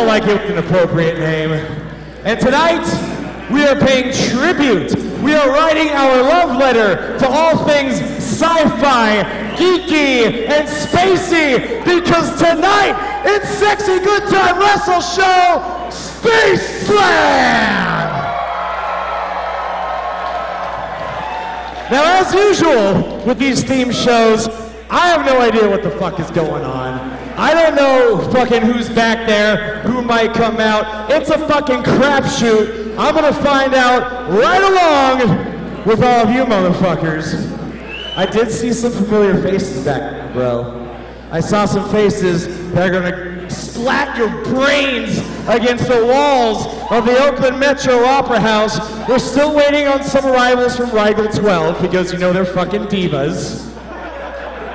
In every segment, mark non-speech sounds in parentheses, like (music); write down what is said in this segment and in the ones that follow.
felt like it was an appropriate name. And tonight, we are paying tribute. We are writing our love letter to all things sci-fi, geeky, and spacey because tonight, it's Sexy Good Time Wrestle Show Space Slam! Now, as usual with these theme shows, I have no idea what the fuck is going on. I don't know fucking who's back there, who might come out. It's a fucking crapshoot. I'm gonna find out right along with all of you motherfuckers. I did see some familiar faces back bro. I saw some faces that are gonna splat your brains against the walls of the Oakland Metro Opera House. We're still waiting on some arrivals from Rigel 12 because you know they're fucking divas.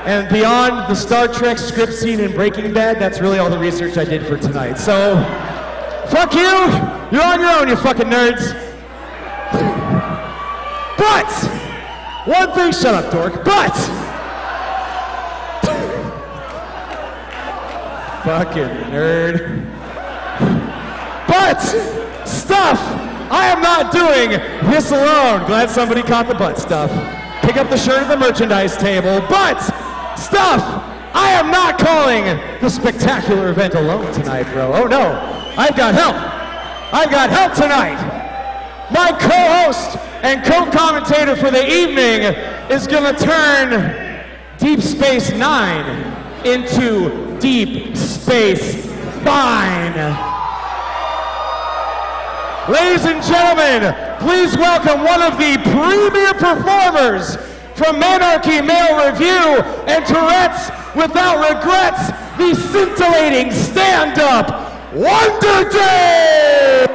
And beyond the Star Trek script scene in Breaking Bad, that's really all the research I did for tonight. So, fuck you! You're on your own, you fucking nerds! But, one thing, shut up, dork, but, fucking nerd. But, stuff, I am not doing this alone. Glad somebody caught the butt stuff. Pick up the shirt at the merchandise table, but, the spectacular event alone tonight, bro. Oh no, I've got help. I've got help tonight. My co-host and co-commentator for the evening is gonna turn Deep Space Nine into Deep Space Fine. Ladies and gentlemen, please welcome one of the premier performers from Anarchy Mail Review and Tourette's Without Regrets, the scintillating stand-up Wonder Day!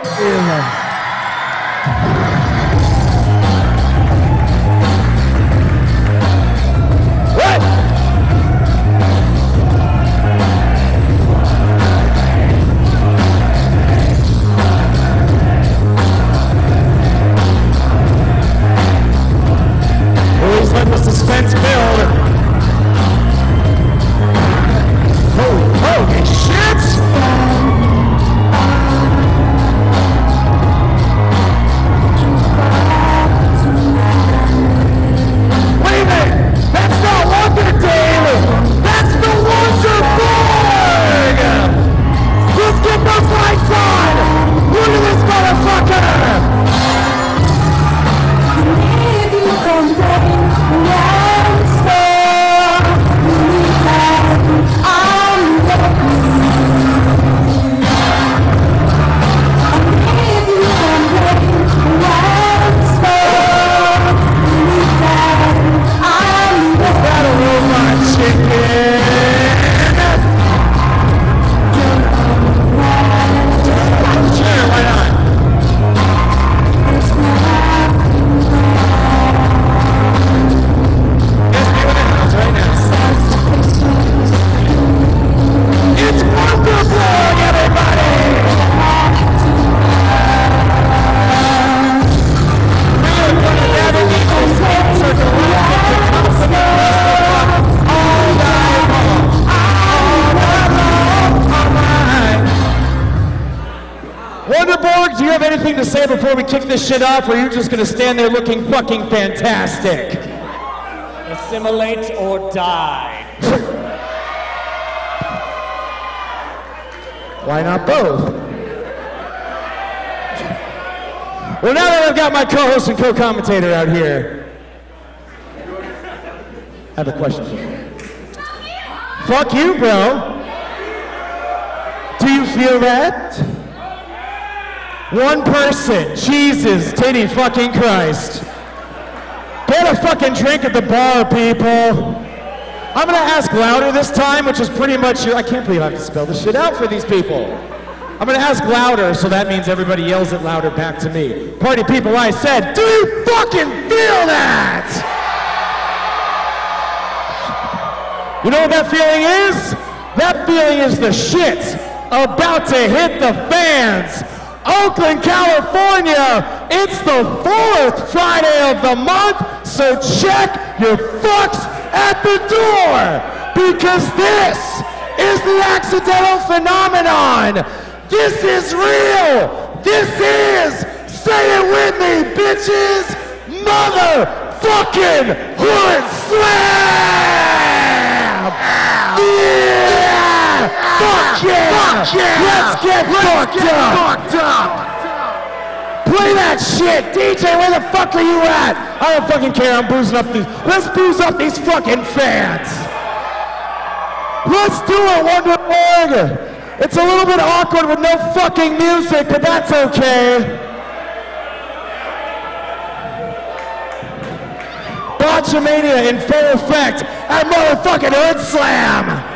Kick this shit off, or are just gonna stand there looking fucking fantastic? Assimilate or die. Why not both? Well, now that I've got my co-host and co-commentator out here, I have a question for you. Fuck you, bro. Do you feel that? One person. Jesus, titty fucking Christ. Get a fucking drink at the bar, people. I'm gonna ask louder this time, which is pretty much your. I can't believe I have to spell this shit out for these people. I'm gonna ask louder, so that means everybody yells it louder back to me. Party people, I said, do you fucking feel that? You know what that feeling is? That feeling is the shit about to hit the fans. Oakland, California, it's the fourth Friday of the month, so check your fucks at the door because this is the accidental phenomenon. This is real. This is, say it with me, bitches, motherfucking hood slam! Yeah! Fuck yeah! Fuck yeah! Let's get fucked up! Play that shit! DJ, where the fuck are you at? I don't fucking care, I'm boozing up these. Let's booze up these fucking fans! Let's do it, Wonder Org! It's a little bit awkward with no fucking music, but that's okay. Botchamania in full effect at motherfucking Hood Slam!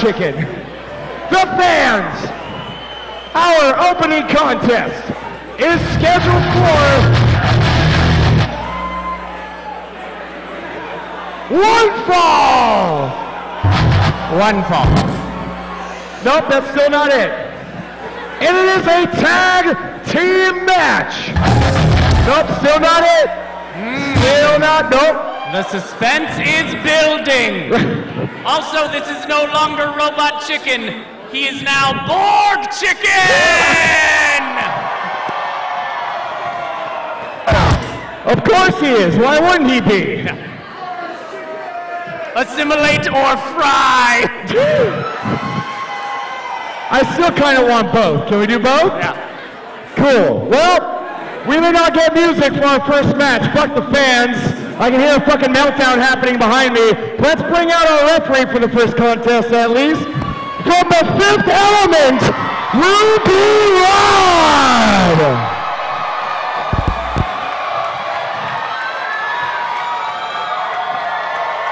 Chicken. The fans. Our opening contest is scheduled for one fall. One fall. Nope, that's still not it. Chicken. He is now Borg Chicken! Of course he is. Why wouldn't he be? Assimilate or fry! (laughs) I still kind of want both. Can we do both? Yeah. Cool. Well, we may not get music for our first match. Fuck the fans. I can hear a fucking meltdown happening behind me. Let's bring out our referee for the first contest at least. From the fifth element, Ruby Rhod!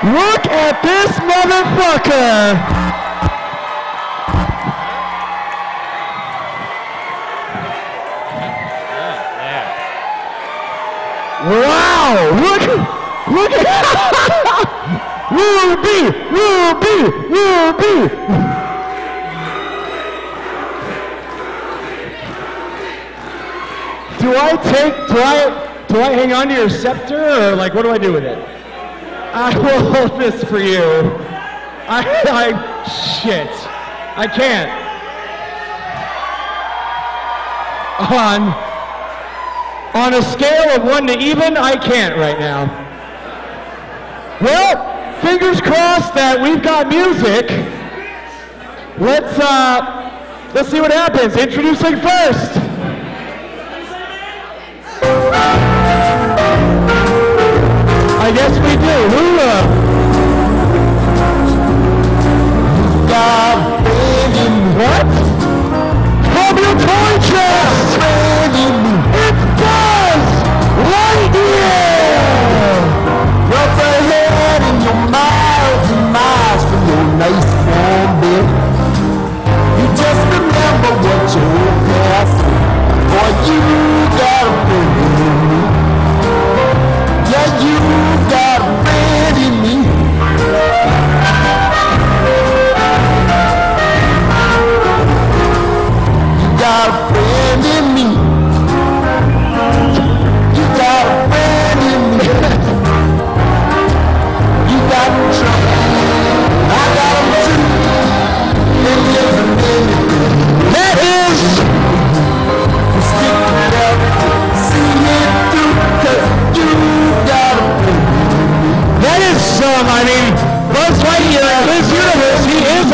Look at this motherfucker! Wow! Look! Look at (laughs) Ruby! Ruby! Ruby! Take? Do I? Do I hang on to your scepter, or like, what do I do with it? I will hold this for you. I, I, shit. I can't. On, on a scale of one to even, I can't right now. Well, fingers crossed that we've got music. Let's, uh, let's see what happens. Introducing first. Remember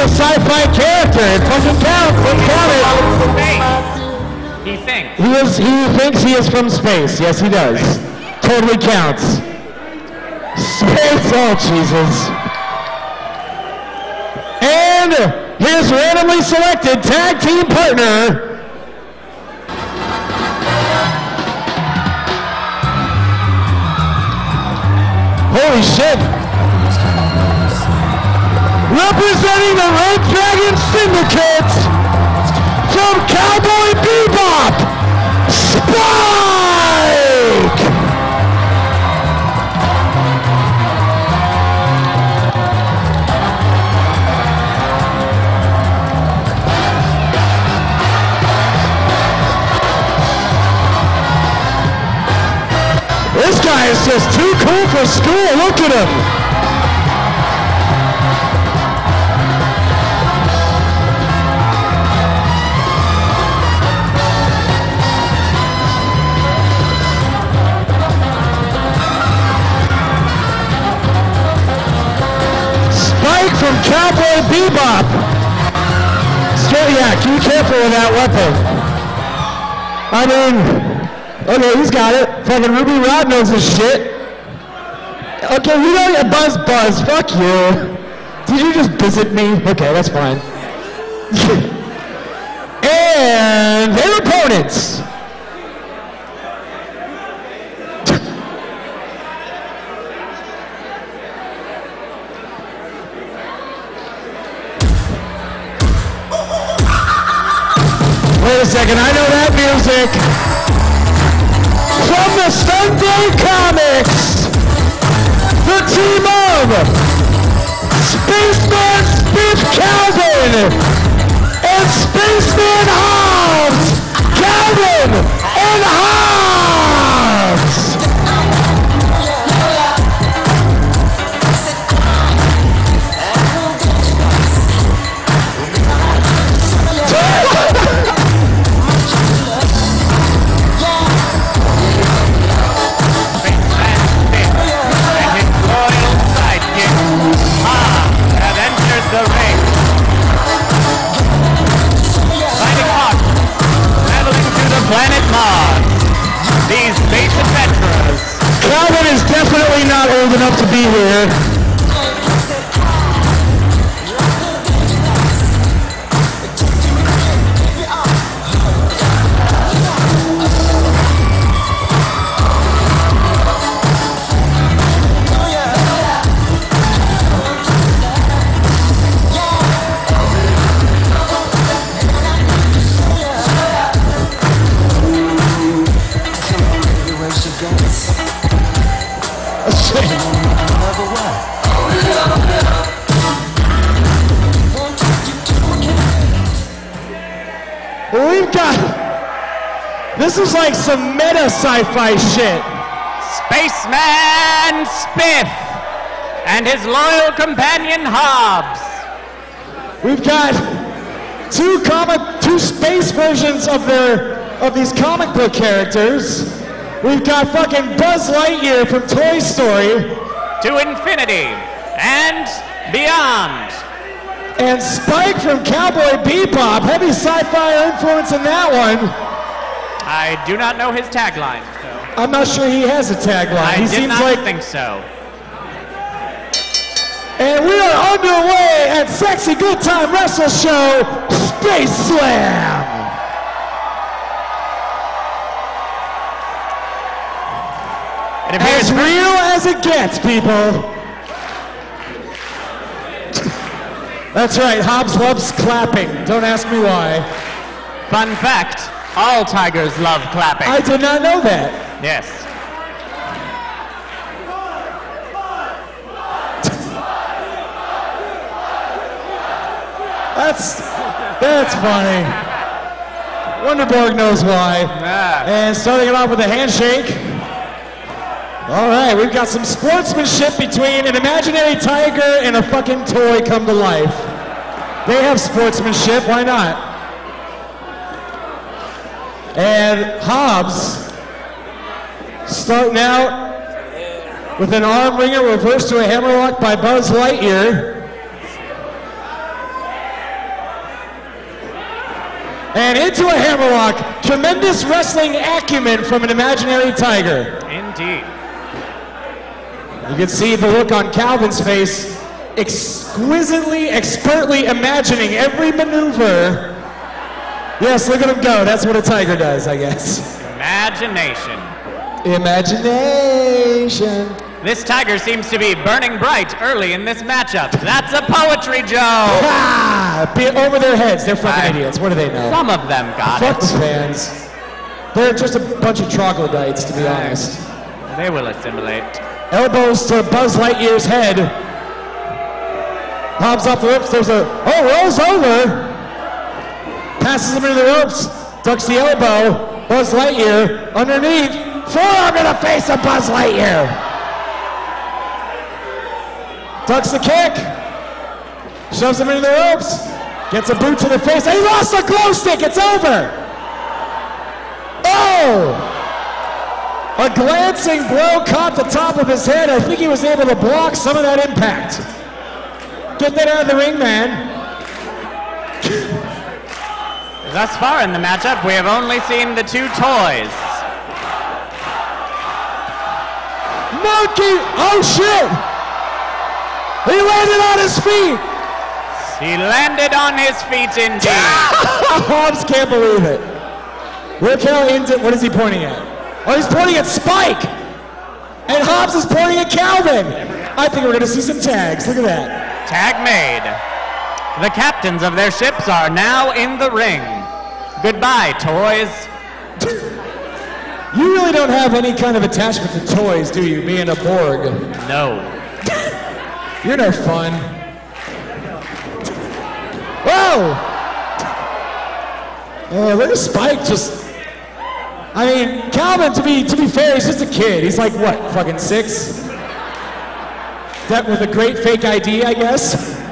a sci-fi character. It. Let's count it. Space. He thinks. He is. He thinks he is from space. Yes, he does. Totally counts. Space. Oh Jesus. And his randomly selected tag team partner. Holy shit. Representing the Red Dragon Syndicate from Cowboy Bebop, Spike! This guy is just too cool for school. Look at him. From Cowboy Bebop. Still, yeah, be careful with that weapon. I mean, okay, he's got it. Fucking Ruby Rhod knows his shit. Okay, you know your Buzz Buzz. Fuck you. Did you just visit me? Okay, that's fine. (laughs) and their opponents. A second. I know that music. From the Sunday Comics, the team of Spaceman Spiff Calvin and Spaceman Hobbes. Calvin and Hobbes. Definitely not old enough to be here. Like some meta sci-fi shit. Spaceman Spiff and his loyal companion Hobbes. We've got two comic, two space versions of their of these comic book characters. We've got fucking Buzz Lightyear from Toy Story To infinity and beyond. and Spike from Cowboy Bebop. Heavy sci-fi influence in that one. I do not know his tagline, so I'm not sure he has a tagline. I he seems not like think so. And we are underway at Sexy Good Time Wrestle Show Space Slam. It appears As real as it gets, people. That's right, Hobbes loves clapping. Don't ask me why. Fun fact, all tigers love clapping. I did not know that. yes. That's that's funny. Wonderborg knows why. Ah. And starting it off with a handshake. All right, we've got some sportsmanship between an imaginary tiger and a fucking toy come to life. They have sportsmanship, why not? And Hobbes starting out with an arm wringer reversed to a hammerlock by Buzz Lightyear. And into a hammerlock. Tremendous wrestling acumen from an imaginary tiger. Indeed. You can see the look on Calvin's face, exquisitely, expertly imagining every maneuver. Yes, look at him go. That's what a tiger does, I guess. Imagination. Imagination. This tiger seems to be burning bright early in this matchup. That's a poetry joke. Ah! Be over their heads. They're fucking I- idiots. What do they know? Some of them got Fuck the fans. They're just a bunch of troglodytes, to be honest. They will assimilate. Elbows to Buzz Lightyear's head. Hobbes off the ropes. There's a oh rolls over. Passes him into the ropes. Ducks the elbow. Buzz Lightyear underneath. Forearm in the face of Buzz Lightyear. Ducks the kick. Shoves him into the ropes. Gets a boot to the face. He lost the glow stick. It's over. Oh! A glancing blow caught the top of his head. I think he was able to block some of that impact. Get that out of the ring, man. Thus far in the matchup, we have only seen the two toys. Monkey! Oh shit! He landed on his feet! He landed on his feet indeed. (laughs) Oh, Hobbes can't believe it. Look how into what is he pointing at? Oh, he's pointing at Spike! And Hobbes is pointing at Calvin! I think we're gonna see some tags. Look at that. Tag made. The captains of their ships are now in the ring. Goodbye, toys. You really don't have any kind of attachment to toys, do you, being a Borg? No. You're no fun. Whoa! Oh, look at Spike just. I mean, Calvin, to be to be fair, he's just a kid. He's like what, fucking six? That with a great fake ID, I guess.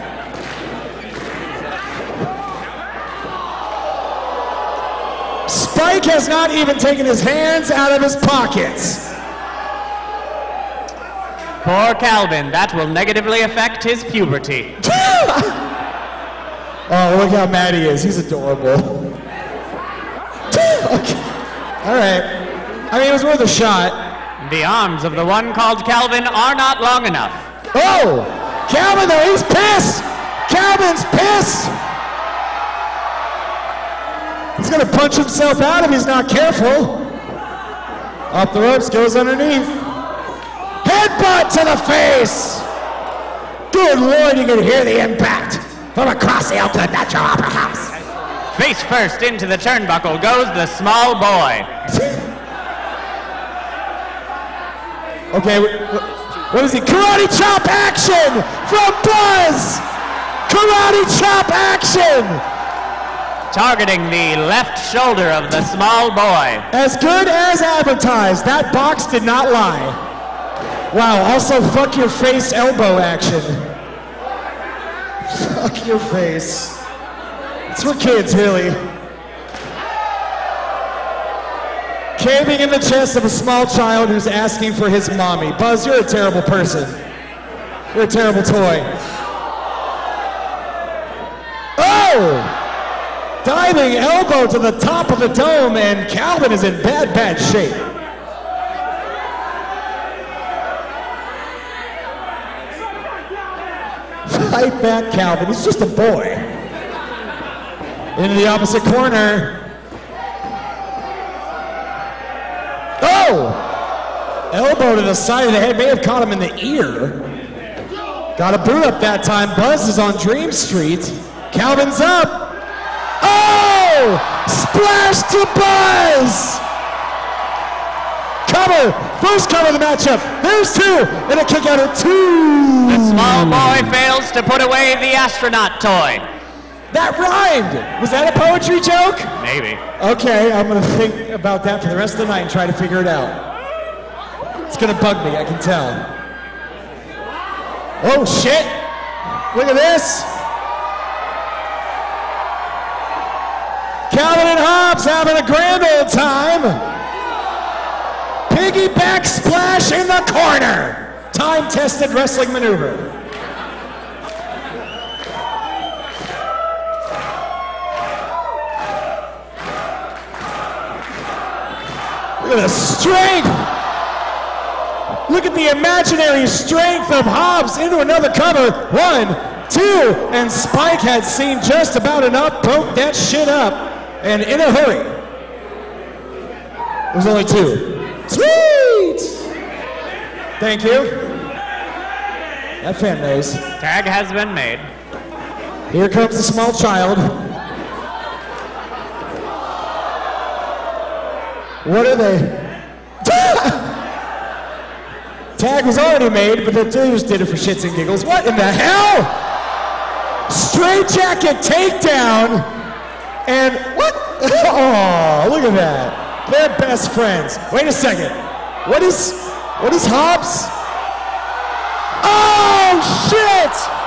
Spike has not even taken his hands out of his pockets. Poor Calvin, that will negatively affect his puberty. (laughs) Oh, look how mad he is. He's adorable. (laughs) okay. All right. I mean, it was worth a shot. The arms of the one called Calvin are not long enough. Oh! Calvin, though, he's pissed! Calvin's pissed! He's gonna punch himself out if he's not careful. Off the ropes, goes underneath. Headbutt to the face! Good lord, you can hear the impact from across the Oakland Metro Opera House. Face first into the turnbuckle goes the small boy. Okay, wh- wh- what is he? Karate chop action from Buzz! Karate chop action! Targeting the left shoulder of the small boy. As good as advertised. That box did not lie. Wow, also fuck your face elbow action. Fuck your face. It's for kids, really. Caving in the chest of a small child who's asking for his mommy. Buzz, you're a terrible person. You're a terrible toy. Oh! Diving elbow to the top of the dome, and Calvin is in bad, bad shape. Fight back, Calvin. He's just a boy. Into the opposite corner. Oh! Elbow to the side of the head. May have caught him in the ear. Got a boot up that time. Buzz is on Dream Street. Calvin's up. Oh! Splash to Buzz! Cover! First cover of the matchup. There's two! And a kick out of two! The small boy fails to put away the astronaut toy. That rhymed! Was that a poetry joke? Maybe. Okay, I'm gonna think about that for the rest of the night and try to figure it out. It's gonna bug me, I can tell. Oh shit! Look at this! Calvin and Hobbes having a grand old time. Piggyback splash in the corner. Time tested wrestling maneuver. Look at the strength. Look at the imaginary strength of Hobbes into another cover. One, two, and Spike had seen just about enough. Broke that shit up, and in a hurry. There's only two. Sweet. Thank you. That fan knows. Tag has been made. Here comes the small child. What are they? (laughs) Tag was already made, but the dudes did it for shits and giggles. What in the hell? Straight jacket takedown. And? (laughs) Oh, look at that. They're best friends. Wait a second. What is what is Hobbes? Oh shit!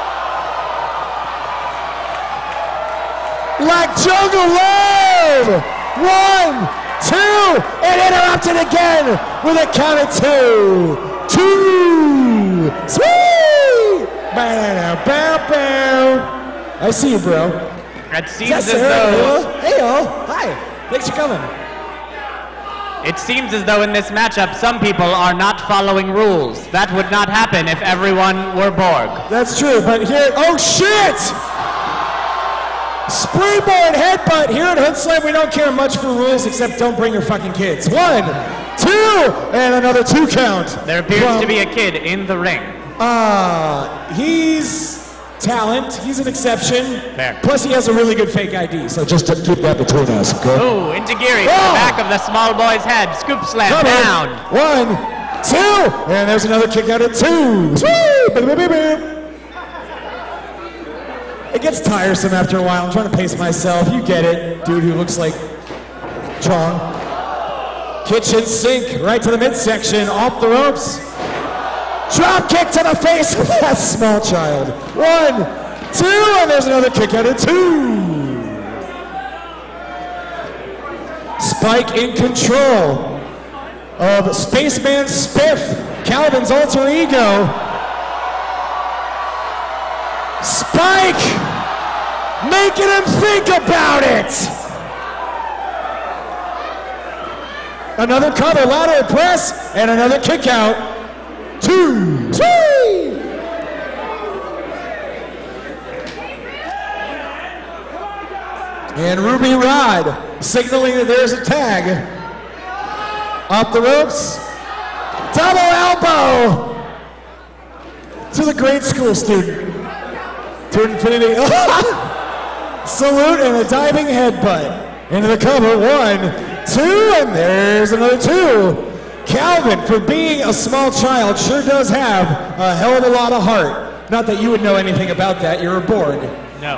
like Jungle Love. One, two, and interrupted again with a count of two. Two. Sweet. Bow, bow, bow. I see you, bro. It Is seems as though Hey, all. Thanks for coming. it seems as though in this matchup some people are not following rules. That would not happen if everyone were Borg. That's true, but here, oh shit! Springboard headbutt. Here at Hood Slam, we don't care much for rules except don't bring your fucking kids. One, two, and another two count. There appears From- to be a kid in the ring. Uh, he's talent. He's an exception. Fair. Plus, he has a really good fake ID. So just to keep that between us, okay? Ooh, into Geary. Oh! The back of the small boy's head. Scoop slam Cover. down. One, two, and there's another kick out at two. Boom. It gets tiresome after a while. I'm trying to pace myself. You get it, dude who looks like Chong. Kitchen sink right to the midsection, off the ropes. Drop kick to the face (laughs) of that small child. One, two, and there's another kick out at two. Spike in control of Spaceman Spiff, Calvin's alter ego. Spike making him think about it. Another cover, lateral press, and another kick out. Two, three. And Ruby Rhod signaling that there's a tag. Up the ropes. Double elbow to the grade school student. To infinity. (laughs) Salute and a diving headbutt. Into the cover. One, two, and there's another two. Calvin, for being a small child, sure does have a hell of a lot of heart. Not that you would know anything about that. You're a Borg. No.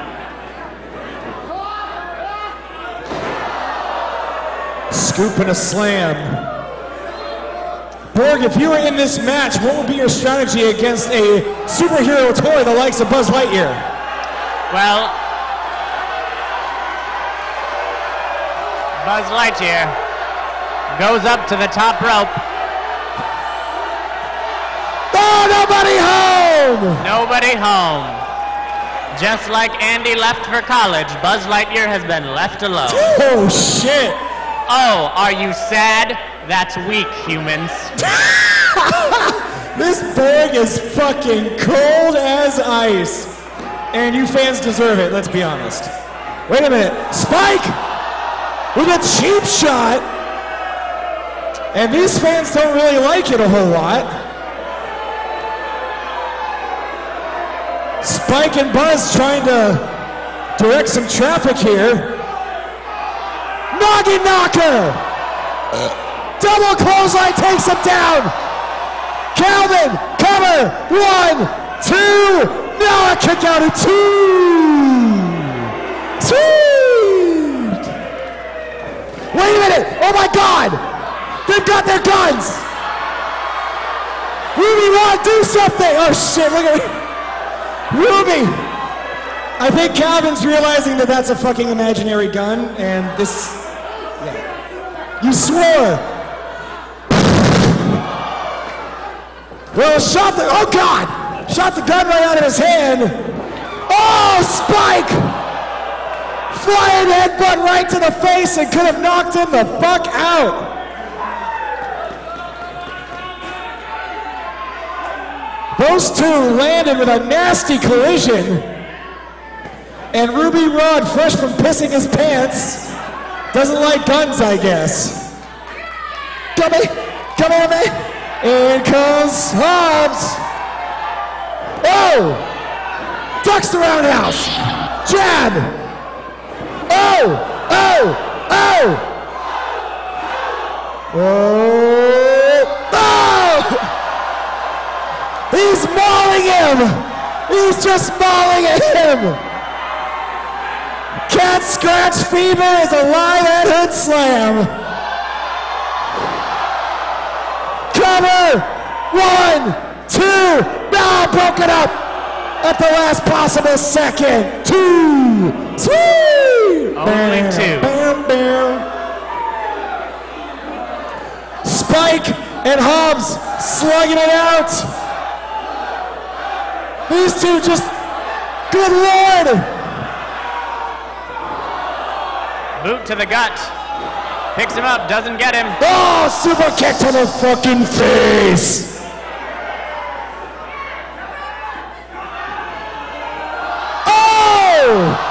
Scoop and a slam. Borg, if you were in this match, what would be your strategy against a superhero toy the likes of Buzz Lightyear? Well, Buzz Lightyear goes up to the top rope. Oh, nobody home! Nobody home. Just like Andy left for college, Buzz Lightyear has been left alone. Oh, shit. Oh, are you sad? That's weak, humans. (laughs) This Borg is fucking cold as ice. And you fans deserve it, let's be honest. Wait a minute. Spike with a cheap shot. And these fans don't really like it a whole lot. Spike and Buzz trying to direct some traffic here. Noggin knocker! Uh. Double clothesline takes him down! Calvin, cover, one, two, now a kick out of two! Sweet! Wait a minute, oh my god! They've got their guns! Ruby, Rhod, do something! Oh shit, look at me. Ruby! I think Calvin's realizing that that's a fucking imaginary gun, and this. Yeah. You swore! Well, shot the. Oh, God! Shot the gun right out of his hand. Oh, Spike! Flying headbutt right to the face and could have knocked him the fuck out. Those two landed with a nasty collision. And Ruby Rhod, fresh from pissing his pants, doesn't like guns, I guess. Come here, come here, man. In comes Hobbes. Oh! Ducks the roundhouse. Jab. Oh! Oh! Oh! Oh! Oh! He's mauling him! He's just mauling him! Cat Scratch Fever is alive at Hood Slam! Cover! One, two, now broken up at the last possible second. Two, three! Only Bam, two. Bam, bam. Spike and Hobbes slugging it out. These two just, good lord! Boot to the gut. Picks him up, doesn't get him. Oh, super kick to the fucking face! Oh!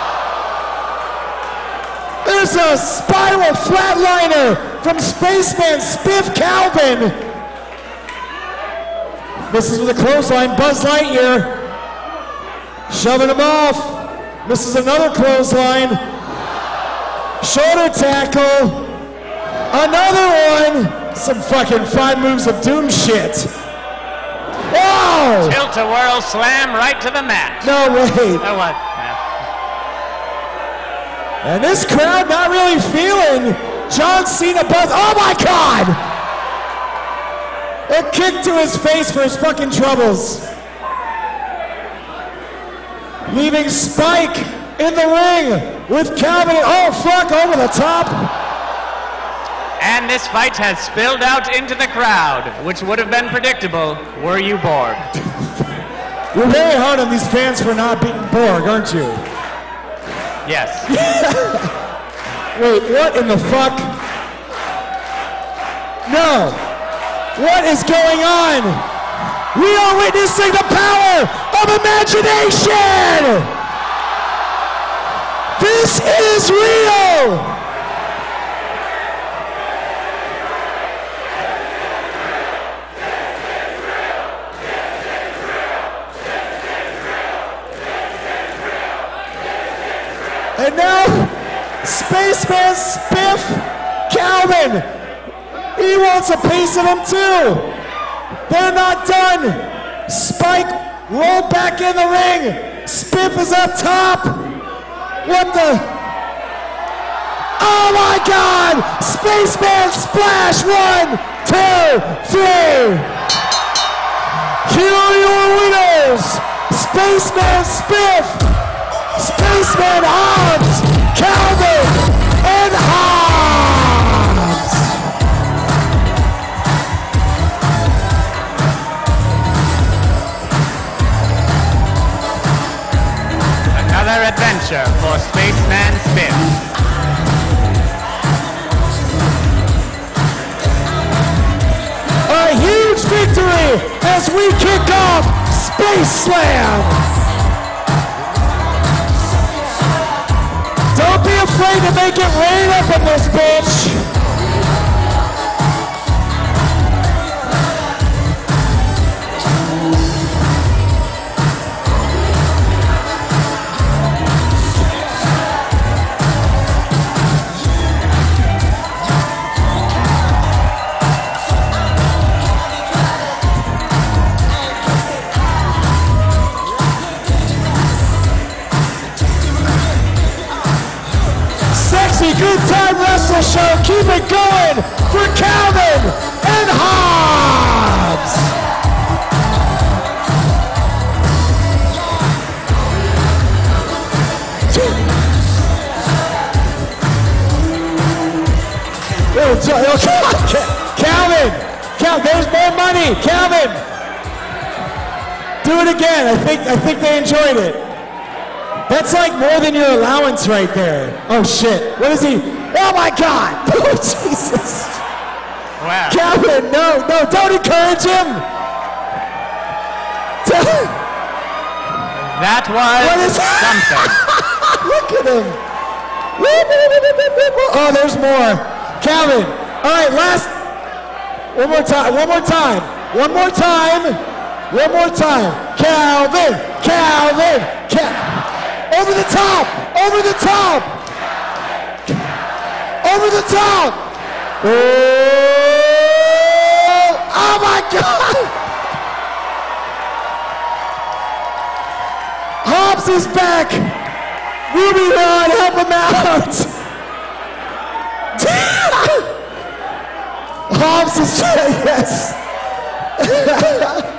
There's a spiral flatliner from Spaceman Spiff Calvin. This is with a clothesline, Buzz Lightyear. Shoving him off. Misses another clothesline. Shoulder tackle. Another one. Some fucking five moves of doom shit. Oh! Tilt a whirl slam right to the mat. No, way. No what? And this crowd not really feeling John Cena buzz. Oh my god! A kick to his face for his fucking troubles. Leaving Spike in the ring with Calvin. Oh fuck, over the top. And this fight has spilled out into the crowd, which would have been predictable were you Borg. (laughs) You're very hard on these fans for not being Borg, aren't you? Yes. (laughs) Wait, what in the fuck? No. What is going on? We are witnessing the power of imagination! This is real! And now, Spaceman Spiff Calvin. He wants a piece of them too. They're not done. Spike rolled back in the ring. Spiff is up top. What the? Oh my God! Spaceman splash! One, two, three. Here are your winners. Spaceman Spiff. Spaceman Hobbes, Calvin, Another adventure for Spaceman Spiff. A huge victory as we kick off Space Slam. Don't be afraid to make it rain up in this bitch. Time Wrestle Show. Keep it going for Calvin and Hobbes. Calvin, Cal, there's more money. Calvin, do it again. I think I think they enjoyed it. That's like more than your allowance right there. Oh shit. What is he? Oh my god! (laughs) Oh Jesus! Wow. Calvin, no, no, don't encourage him! Don't- (laughs) That was What is- (laughs) something. Look at him! Oh, there's more. Calvin. All right, last. One more time. One more time. One more time. One more time. Calvin. Calvin. Cal- over the top. Over the top. Over the top. Oh, oh my God. Hobbes is back. Ruby Rhod, help him out. (laughs) Hobbes is yes. (laughs)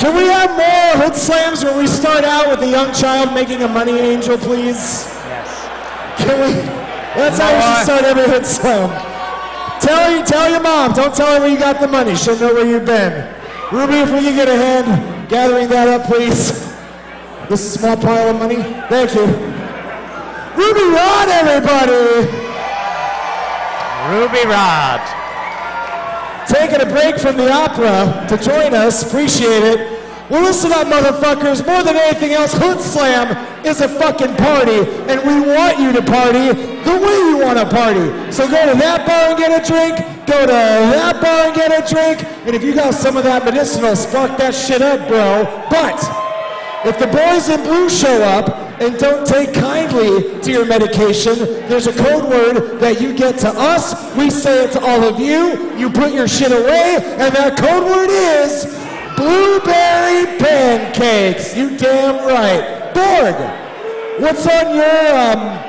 Can we have more hood slams where we start out with a young child making a money angel, please? Can we? That's how we should start every hood slam. Tell you, tell your mom. Don't tell her where you got the money. She'll know where you've been. Ruby, if we can get a hand gathering that up, please. This is a small pile of money. Thank you. Ruby Rhod, everybody. Ruby Rhod. taking a break from the opera to join us. Appreciate it. Well, listen up, motherfuckers. More than anything else, Hood Slam is a fucking party, and we want you to party the way you want to party. So go to that bar and get a drink. Go to that bar and get a drink. And if you got some of that medicinal, fuck that shit up, bro. But If the boys in blue show up and don't take kindly to your medication, there's a code word that you get to us. We say it to all of you. You put your shit away, and that code word is blueberry pancakes. You damn right. Borg, what's on your um,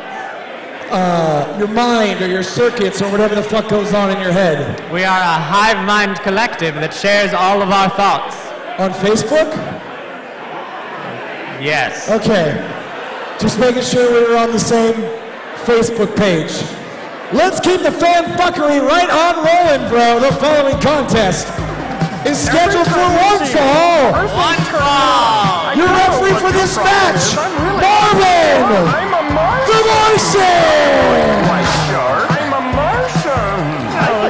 uh, your mind or your circuits or whatever the fuck goes on in your head? We are a hive mind collective that shares all of our thoughts. On Facebook? Yes. Okay. Just making sure we were on the same Facebook page. Let's keep the fan fuckery right on rolling, bro. The following contest is scheduled for one fall. One fall. Your referee for this match, Marvin I'm a Martian. the Martian. Like shark. I'm a Martian. I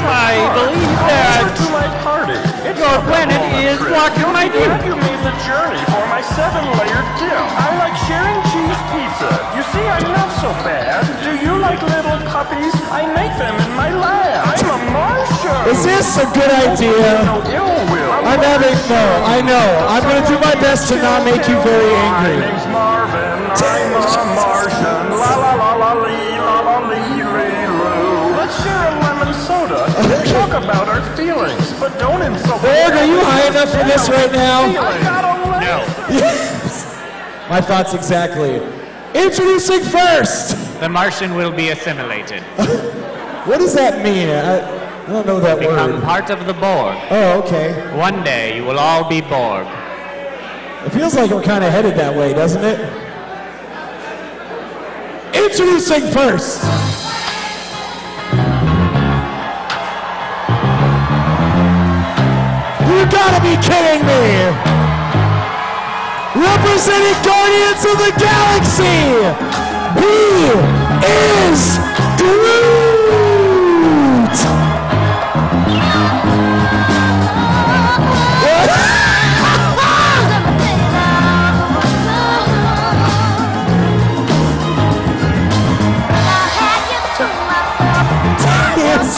I believe that to like party. It's your planet is blocking my view. Glad you made the journey for my seven-layered dip. I like sharing cheese pizza. You see, I'm not so bad. Do you like little puppies? I make them in my lab. This a good idea? No ill. I'm having no. I know. I'm gonna do my best to not make you very My angry. name's Marvin. I'm a Martian. La la la la lee, la la lee lee loo. Let's share a lemon soda. and Talk about our feelings, but don't insult. Borg, are you high enough for this right now? I got. My thoughts exactly. Introducing first. The Martian will be assimilated. (laughs) What does that mean? I, I don't know that Become word. part of the Borg. Oh, okay. One day you will all be Borg. It feels like we're kind of headed that way, doesn't it? Introducing first. You gotta be kidding me! Representing Guardians of the Galaxy, he is Groot!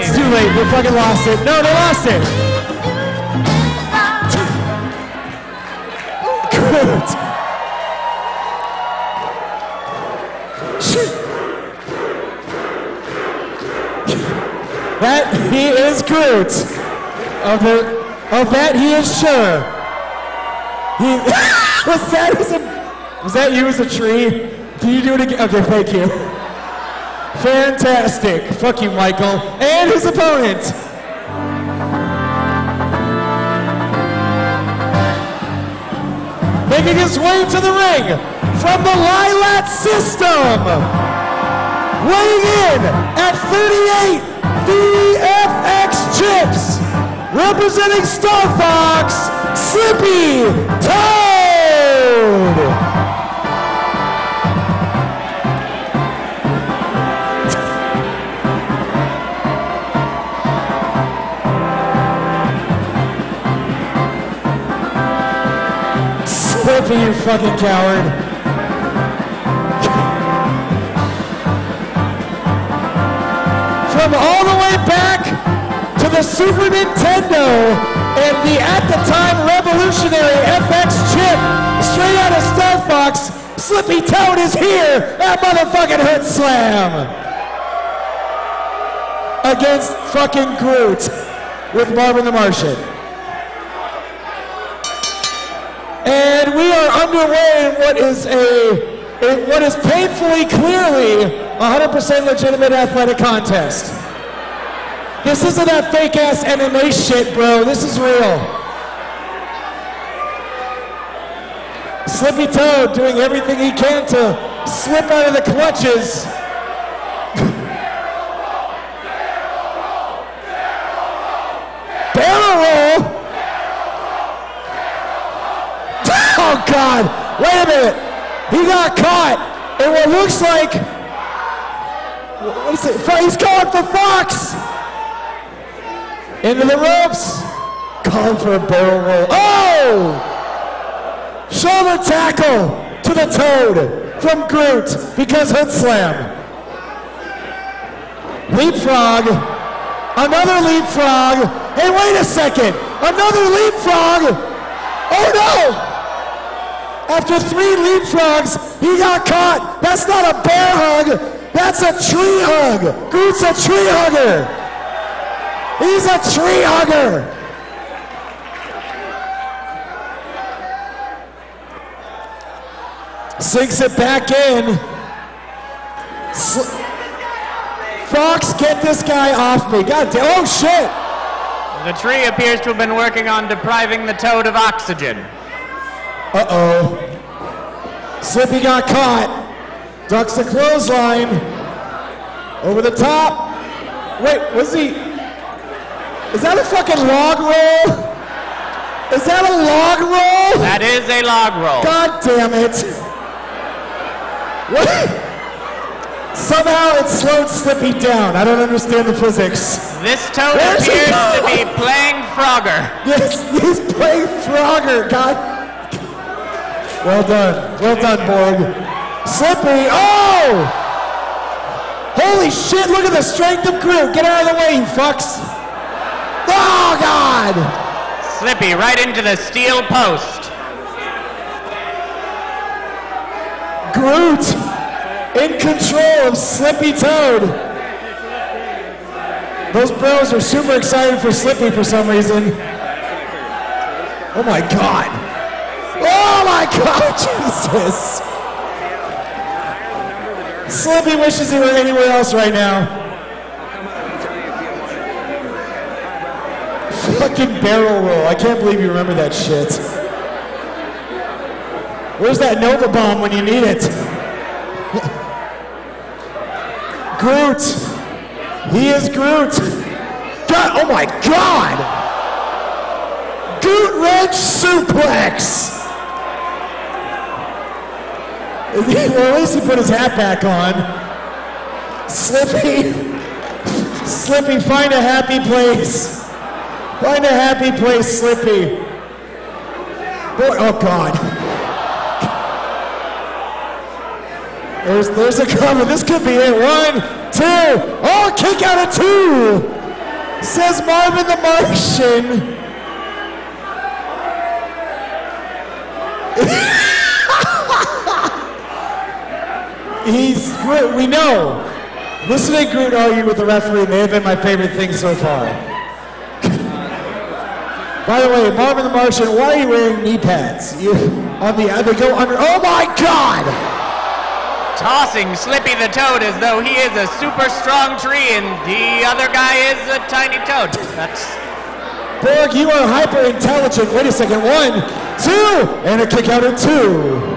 it's too late. They fucking lost it. No, they lost it. Shit. That he is Groot. Of of that he is sure. He (laughs) was that as a was that you as a tree? Can you do it again? Okay, thank you. Fantastic. Fuck you, Michael. And his opponent. Making his way to the ring from the Lylat system. Weighing in at 38 VFX chips. Representing Star Fox, Slippy Toad. You fucking coward. From all the way back to the Super Nintendo and the at the time revolutionary FX chip, straight out of Star Fox, Slippy Toad is here at motherfucking Hood Slam. Against fucking Groot with Marvin the Martian. And we are underway in what is a in what is painfully clearly 100% legitimate athletic contest. This isn't that fake ass MMA shit, bro. This is real. Slippy Toad doing everything he can to slip out of the clutches. Wait a minute! He got caught in what looks like. What is it? He's going for Fox! Into the ropes! Calling for a barrel roll. Oh! Shoulder tackle to the toad from Groot because hood slam. Leapfrog. Another leapfrog. Hey, wait a second. Another leapfrog. Oh no! After three leapfrogs, he got caught. That's not a bear hug. That's a tree hug. Groot's a tree hugger. He's a tree hugger. Sinks it back in. Fox, get this guy off me. God damn. Oh, shit. The tree appears to have been working on depriving the toad of oxygen. Uh oh. Slippy got caught. Ducks the clothesline. Over the top. Wait, was he. Is that a fucking log roll? Is that a log roll? That is a log roll. God damn it. What? Somehow it slowed Slippy down. I don't understand the physics. This toad appears to be playing Frogger. (laughs) Yes, he's playing Frogger. God. Well done. Well done, Borg. Slippy. Oh! Holy shit, look at the strength of Groot. Get out of the way, you fucks. Oh, God. Slippy right into the steel post. Groot in control of Slippy Toad. Those bros are super excited for Slippy for some reason. Oh my god. Oh my god, (laughs) Jesus. Slippy wishes he were anywhere else right now. Fucking barrel roll. I can't believe you remember that shit. Where's that Nova Bomb when you need it? Groot. He is Groot. God, oh my God. Groot wrench suplex. (laughs) at least he put his hat back on. Slippy. Slippy, find a happy place. Find a happy place, Slippy. Boy, oh God. There's, there's a cover. This could be it. One, two. Oh, kick out of two. Says Marvin the Martian. (laughs) He's. We know. Listening to Groot argue with the referee may have been my favorite thing so far. By the way, Marvin the Martian, why are you wearing knee pads? You on the they go under. Oh my God! Tossing Slippy the toad as though he is a super strong tree and the other guy is a tiny toad. That's Borg, you are hyper intelligent. Wait a second. One, two, and a kick out of two.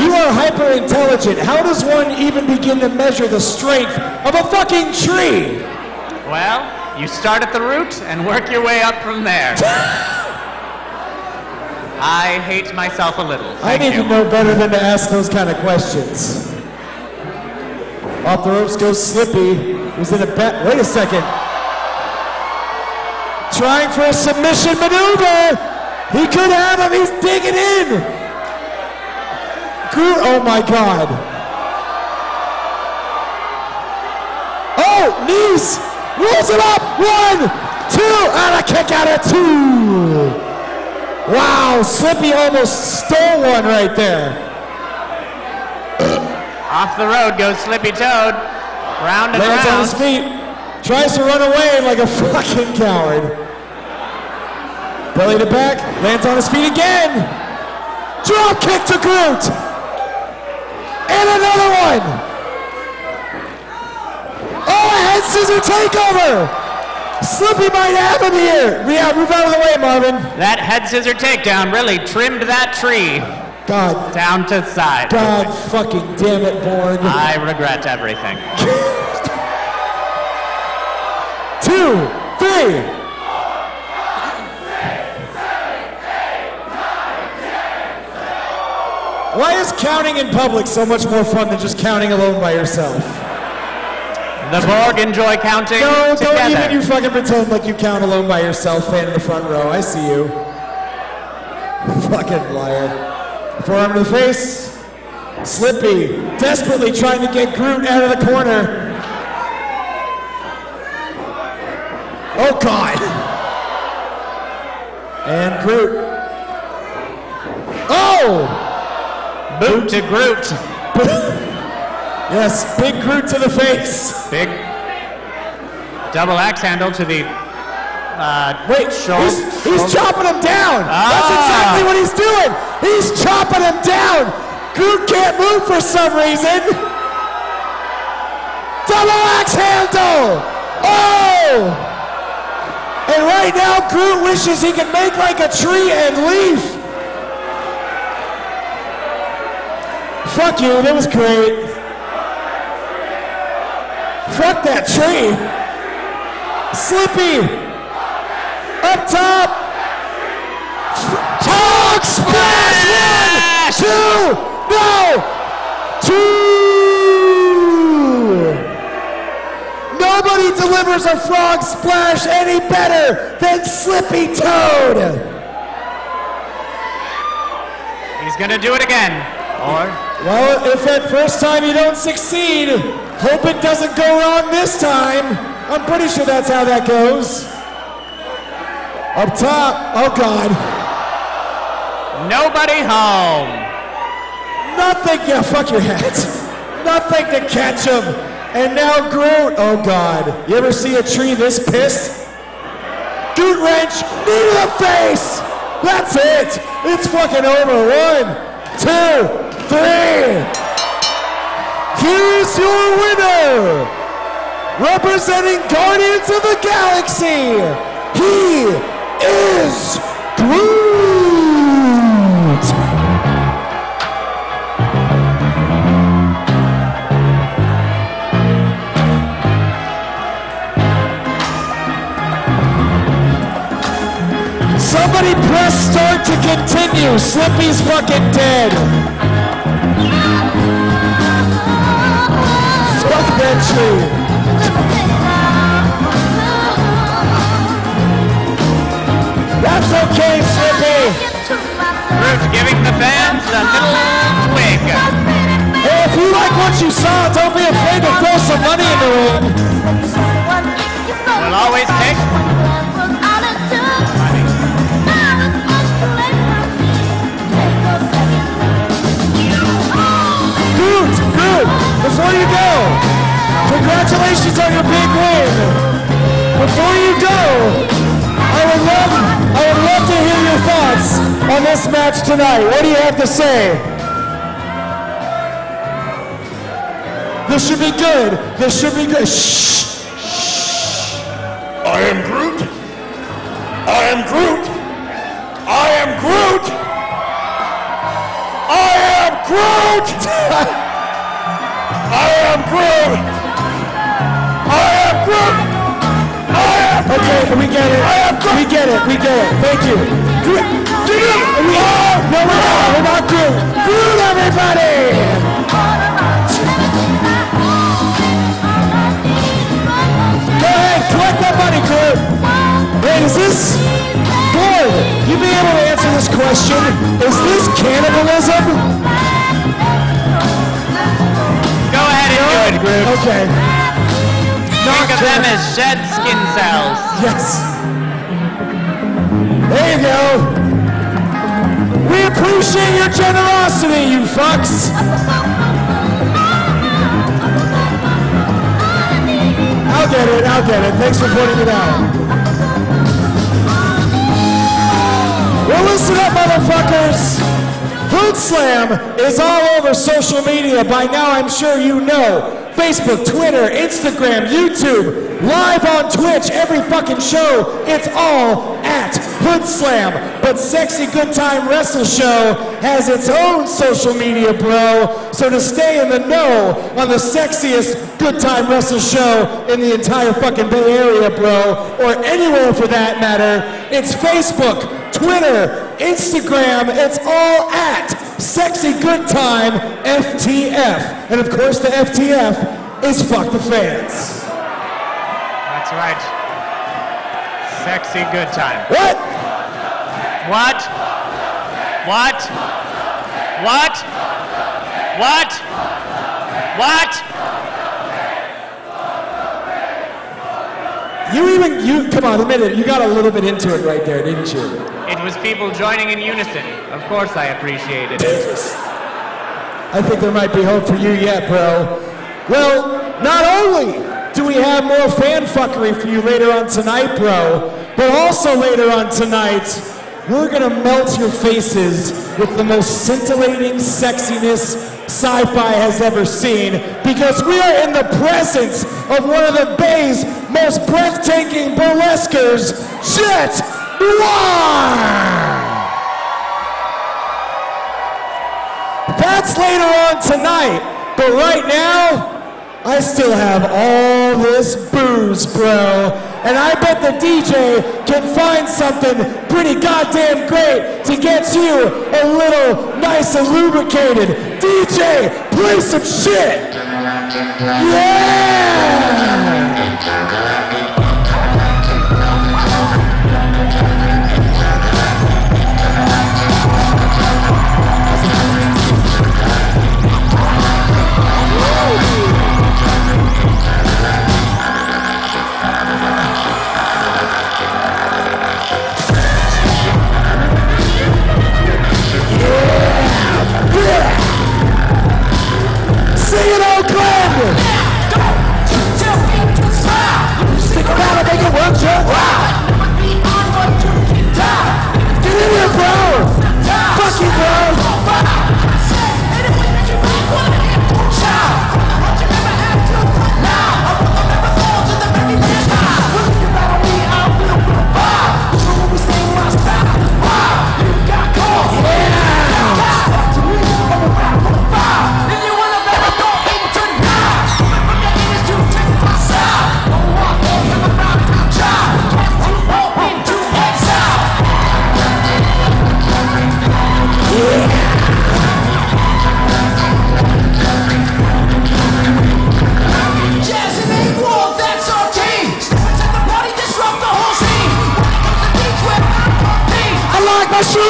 You are hyper intelligent. How does one even begin to measure the strength of a fucking tree? well, you start at the root and work your way up from there. (laughs) I hate myself a little. I need you. to know better than to ask those kind of questions. Off the ropes goes Slippy, who's in a bet. Wait a second. Trying for a submission maneuver. He could have him. He's digging in. Groot, oh my God. Oh, knees. Rolls it up. One, two, and a kick out of two. Wow, Slippy almost stole one right there. Off the road goes Slippy Toad. Round and Lands on his feet. Tries to run away like a (laughs) fucking coward. Belly to back. Lands on his feet again. Drop kick to Groot. And another one. Oh, a head scissor takeover. Slippy might have him here. Yeah, move out of the way, Marvin. That head scissor takedown really trimmed that tree God, down to side. God fucking damn it, Borg. I regret everything. Two, three. Why is counting in public so much more fun than just counting alone by yourself? The Borg enjoy counting No, together. don't even you fucking pretend like you count alone by yourself, fan in the front row. I see you. fucking liar. Forearm to the face. Slippy, desperately trying to get Groot out of the corner. Oh, God. And Groot. Oh! Boot to Groot. (laughs) Yes, big Groot to the face. Big double axe handle to the uh, Wait, shoulder. he's, he's chopping him down. That's Ah. exactly what he's doing. He's chopping him down. Groot can't move for some reason. Double axe handle. Oh! And right now, Groot wishes he could make like a tree and leave. Fuck you, that was great. Fuck that tree. Slippy. Up top. Talk splash. One, two, no, two. Nobody delivers a frog splash any better than Slippy Toad. He's gonna do it again. Or Well, if at first time you don't succeed, hope it doesn't go wrong this time. I'm pretty sure that's how that goes. Up top. Oh, God. nobody home. Nothing. Yeah, fuck your hat. Nothing to catch him. And now Groot. Oh, God. You ever see a tree this pissed? Groot wrench. Knee to the face. That's it. It's fucking over. One, two, three. Here's your winner. Representing Guardians of the Galaxy. He is Groot. Somebody press start to continue. Slippy's fucking dead. That tree. That's okay, Slippy. Groot giving the fans the little twig. Hey, if you like what you saw, don't be afraid to throw some money in the ring. We'll always take Groot, Groot, before you go, congratulations on your big win. Before you go, I would love, I would love to hear your thoughts on this match tonight. What do you have to say? This should be good. This should be good. Shh. I am Groot. I am Groot. I am Groot. I am Groot. (laughs) I am Groot. I am Groot. Groot. Okay, we get it. I am Groot. We get it. We get it. Thank you. We, no, we're not. We're not Groot. Groot, everybody. Go ahead, collect that money, Groot. Wait, is this... Gord, you be able to answer this question. Is this cannibalism? Go ahead and do it, Groot. Okay. Think of them as shed skin cells. Yes. There you go. We appreciate your generosity, you fucks. I'll get it, I'll get it. Thanks for pointing it out. Well, listen up, motherfuckers. Hood Slam is all over social media. By now, I'm sure you know. Facebook, Twitter, Instagram, YouTube, live on Twitch, every fucking show. It's all at Hood Slam. But Sexy Good Time Wrestle Show has its own social media, bro. So to stay in the know on the sexiest Good Time Wrestle Show in the entire fucking Bay Area, bro, or anywhere for that matter, it's Facebook, Twitter, Instagram, it's all at Sexy Good Time FTF. And of course, the FTF is Fuck the Fans. That's right. Sexy good time. What? What? What? What? What? What? You even, you, come on, admit it, you got a little bit into it right there, didn't you? It was people joining in unison. Of course I appreciated it. I think there might be hope for you yet, bro. Well, not only do we have more fan fuckery for you later on tonight, bro, but also later on tonight, we're gonna melt your faces with the most scintillating sexiness sci-fi has ever seen because we are in the presence of one of the Bay's most breathtaking burlesquers, Jet Noir! That's later on tonight. But right now, I still have all this booze, bro. And I bet the DJ can find something pretty goddamn great to get you a little nice and lubricated. DJ, play some shit! Yeah!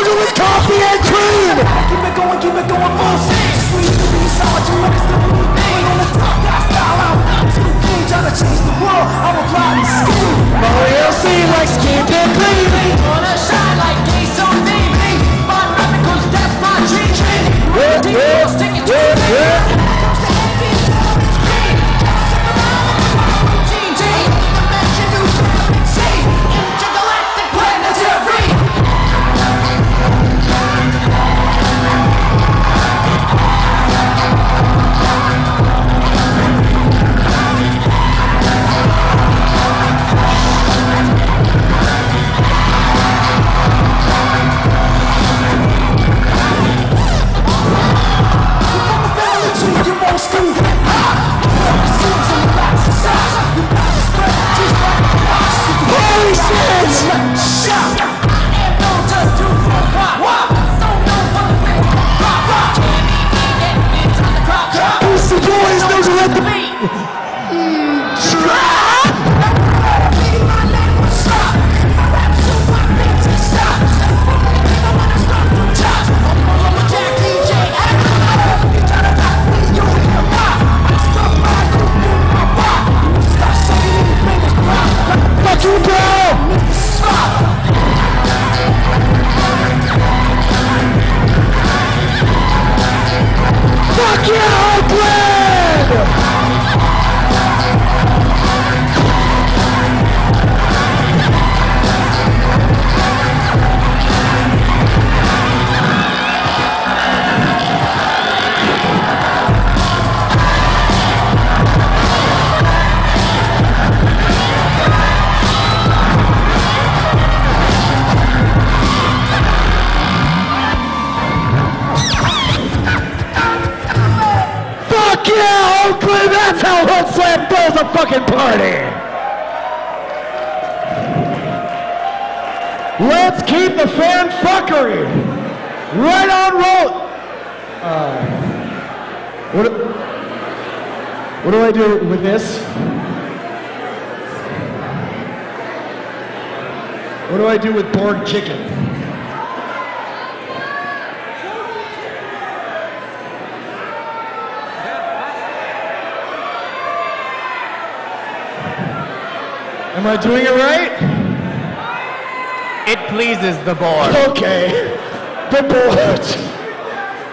Sugar with coffee and cream! Keep it going, keep it going full steam. Sweet to be sour to understand what you mean. On the top guy style, I'm not too clean. Trying to change the world, I'm a scheme. Mario C likes keep it clean! Holy Oakland! That's how Hood Slam throws a fucking party! Let's keep the fan fuckery right on roll. Uh, what, do- what do I do with this? What do I do with Borg chicken? Am I doing it right? It pleases the Borg. Okay. The board.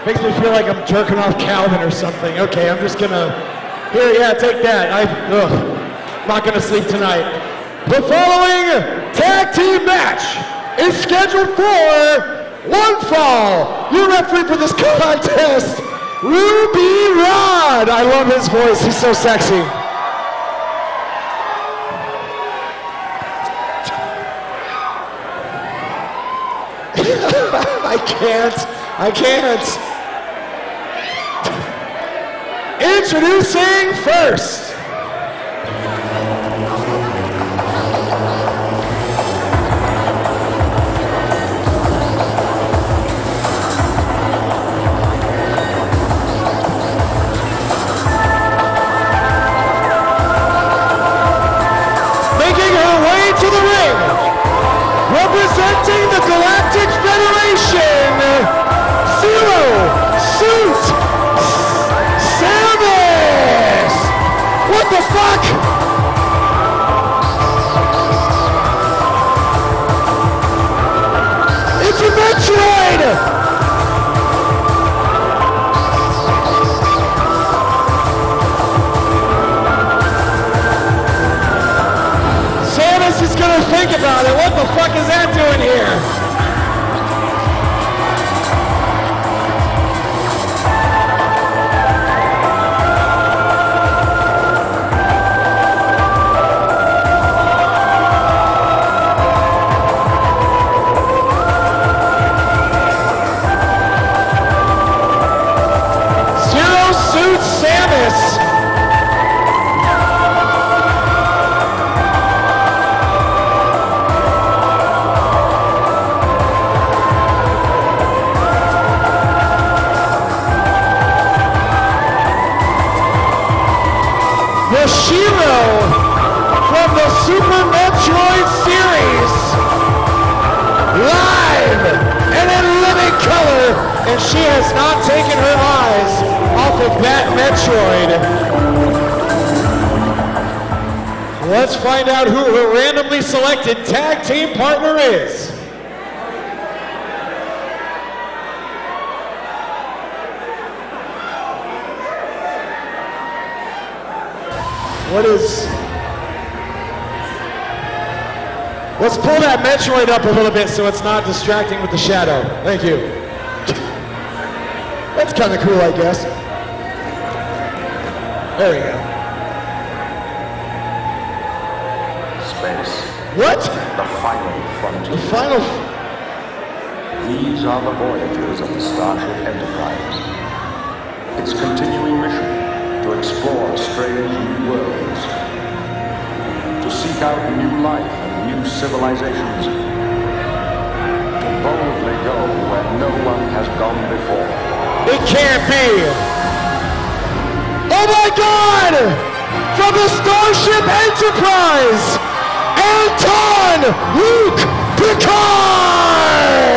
Makes me feel like I'm jerking off Calvin or something. Okay, I'm just gonna. Here, yeah, take that. I, ugh, not gonna sleep tonight. The following tag team match is scheduled for one fall. Your referee for this contest, Ruby Rhod. I love his voice. He's so sexy. Can't. I can't. Introducing first. Galactic Federation, Zero Suit Samus! What the fuck? It's a Metroid! Is gonna think about it. What the fuck is that doing here? Color. And she has not taken her eyes off of that Metroid. Let's find out who her randomly selected tag team partner is. What is. Let's pull that Metroid up a little bit so it's not distracting with the shadow. Thank you. That's kind of cool, I guess. There we go. Space, What? the final frontier. The final. These are the voyages of the Starship Enterprise. Its continuing mission to explore strange new worlds, to seek out new life civilizations, to boldly go where no one has gone before. It can't be. Oh my God! From the Starship Enterprise, Anton Luke Picard!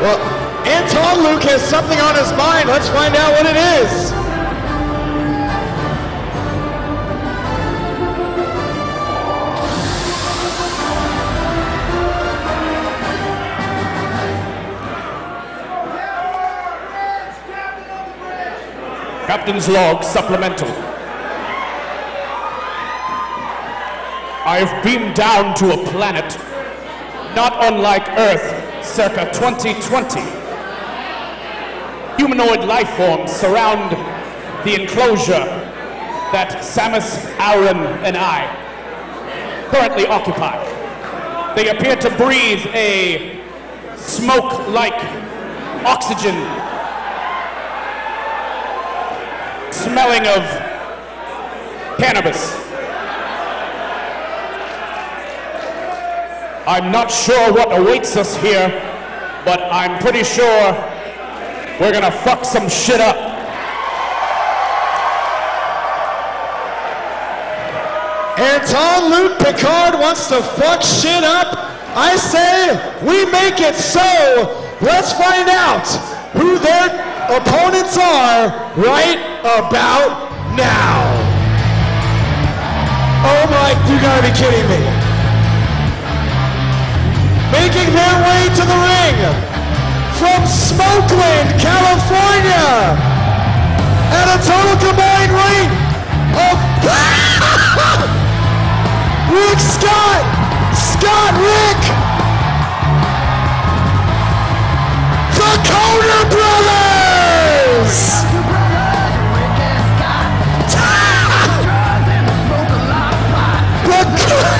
Well, Anton Luke has something on his mind. Let's find out what it is. Captain's log supplemental. I have beamed down to a planet not unlike Earth, circa 2020. Humanoid life forms surround the enclosure that Samus Aran and I currently occupy. They appear to breathe a smoke like oxygen smelling of cannabis. I'm not sure what awaits us here, but I'm pretty sure we're gonna fuck some shit up. Anton Luke Picard wants to fuck shit up. I say we make it so. Let's find out who their opponents are right about now. Oh my, you gotta be kidding me. Making their way to the ring from Smokeland, California, at a total combined weight of (laughs) Rick Scott! Scott Rick! The Coner Brothers! (laughs) The The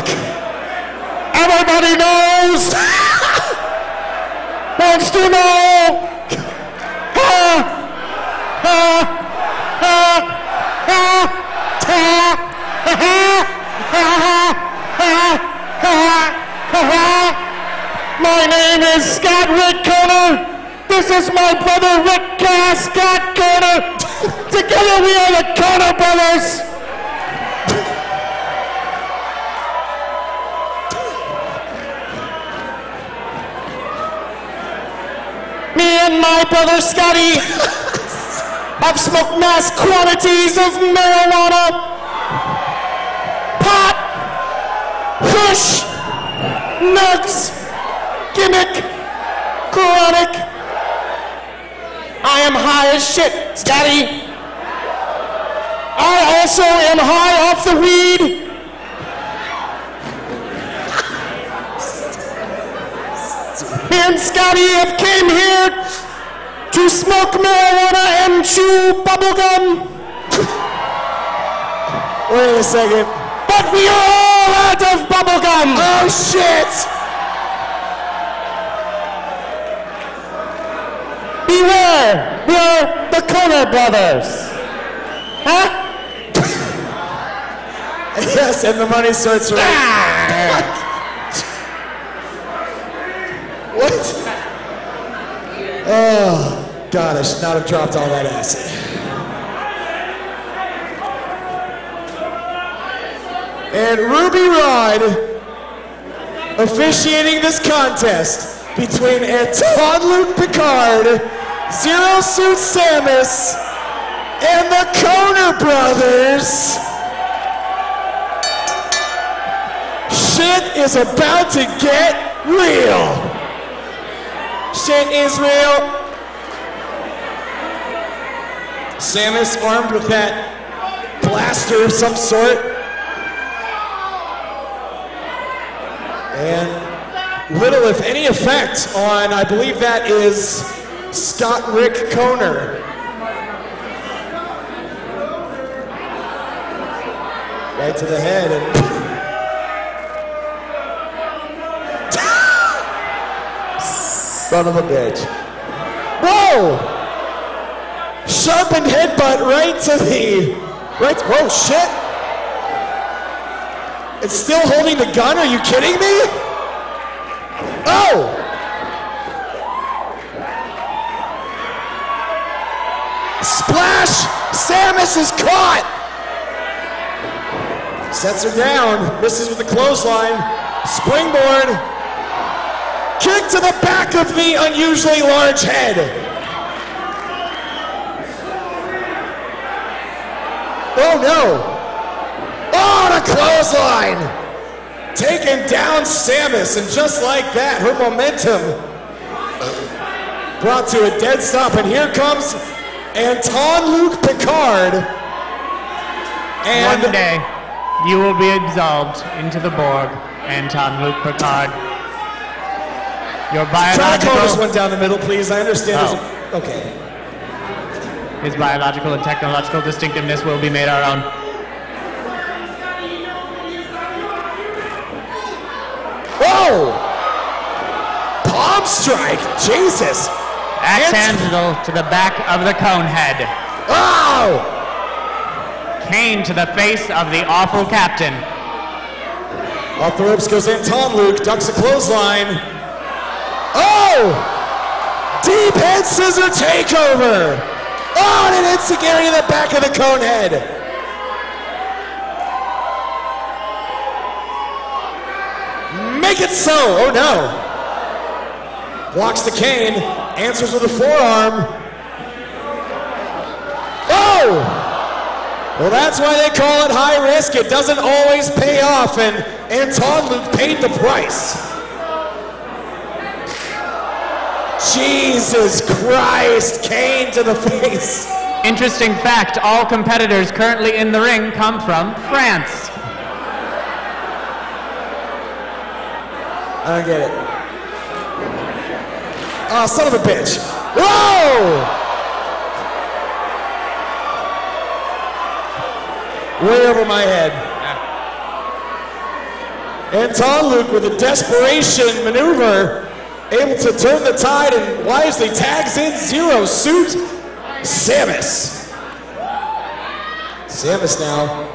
My name is Scott Rick This is my brother Rick Cass, Scott Kerner. Together we are the Kerner Brothers. And my brother Scotty have smoked mass quantities of marijuana, pot, kush, nugs, gimmick, chronic. I am high as shit, Scotty. I also am high off the weed. And Scotty have came here to smoke marijuana and chew bubblegum. (laughs) Wait a second. But we are all out of bubblegum. Oh shit! Beware, we're the Coner brothers. Huh? (laughs) Yes, and the money starts (laughs) right. What? Oh, God, I should not have dropped all that acid. And Ruby Rhod officiating this contest between Anton Luke Picard, Zero Suit Samus, and the Coner Brothers. Shit is about to get real. Shit is real. Samus armed with that blaster of some sort. And little, if any, effect on, I believe that is Scott Rick Coner. Right to the head Son of a bitch. Whoa! Sharpened headbutt right to the. Right. Whoa, shit! It's still holding the gun? Are you kidding me? Oh! Splash! Samus is caught! Sets her down, misses with the clothesline. Springboard. Kick to the back of the unusually large head. Oh no! Oh, the clothesline! Taking down Samus, and just like that, her momentum brought to a dead stop. And here comes Anton Luke Picard. And One day, you will be absolved into the Borg, Anton Luke Picard. Your try to this one down the middle, please. I understand. Oh. Okay. his biological and technological distinctiveness will be made our own. Whoa! Palm strike! Jesus! Axe handle to the back of the cone head. Oh! Cane to the face of the awful captain. Off the ropes goes Anton Luke, ducks a clothesline. Oh! Deep head scissor takeover! Oh, and an Enziguri in the back of the cone head. Make it so! Oh no! Blocks the cane, answers with a forearm. Oh! Well, that's why they call it high risk. It doesn't always pay off, and Anton Luke paid the price. Jesus Christ, Kane to the face. Interesting fact all competitors currently in the ring come from France. I don't get it. Oh, son of a bitch. Whoa! Way over my head. Anton Luke with a desperation maneuver, able to turn the tide and wisely tags in Zero Suit Samus. Samus now.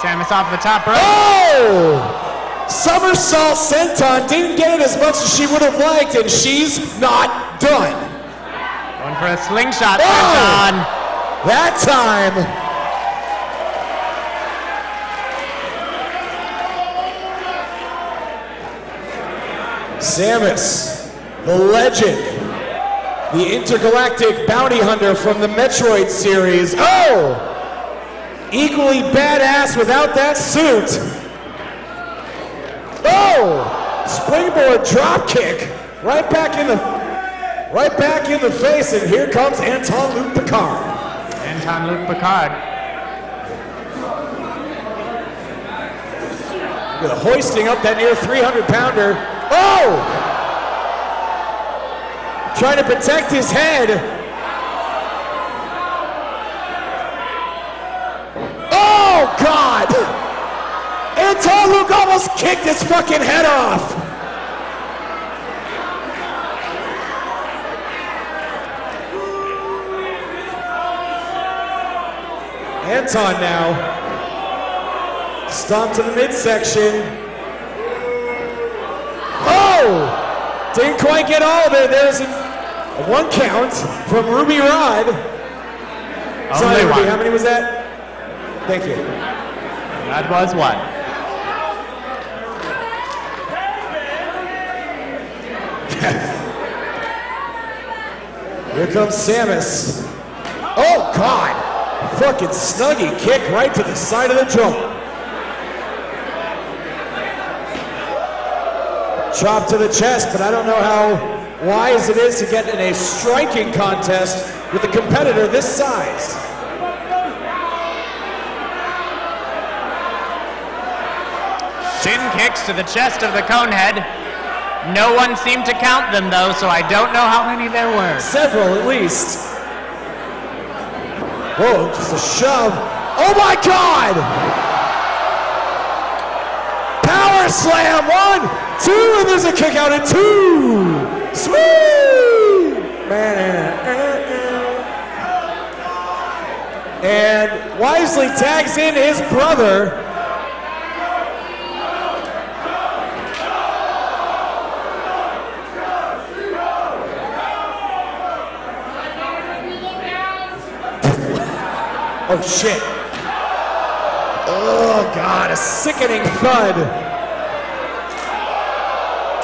Samus off the top rope. Oh! Somersault senton didn't get it as much as she would have liked, and she's not done. Going for a slingshot, Oh! Anton. That time. Samus, the legend, the intergalactic bounty hunter from the Metroid series. Oh! Equally badass without that suit. Oh! Springboard drop kick. Right back in the right back in the face, and here comes Anton Luke Picard. Anton Luke Picard. Hoisting up that near 300 pounder. Oh! Trying to protect his head. Oh, God! Anton Luke almost kicked his fucking head off. Anton now. Stomp to the midsection. Oh! Didn't quite get all of it. There's one count from Ruby Rhod. Sorry, Ruby, how many was that? Thank you. That was one. Here comes Samus. Oh, God! Fucking snuggy kick right to the side of the jaw. Chop to the chest, but I don't know how wise it is to get in a striking contest with a competitor this size. Shin kicks to the chest of the conehead. No one seemed to count them though, so I don't know how many there were. Several at least. Whoa, just a shove. Oh my God! Power slam, one, two, and there's a kick out at two. Sweet! Eh, eh. And wisely tags in his brother. Oh shit. Oh god, a sickening thud.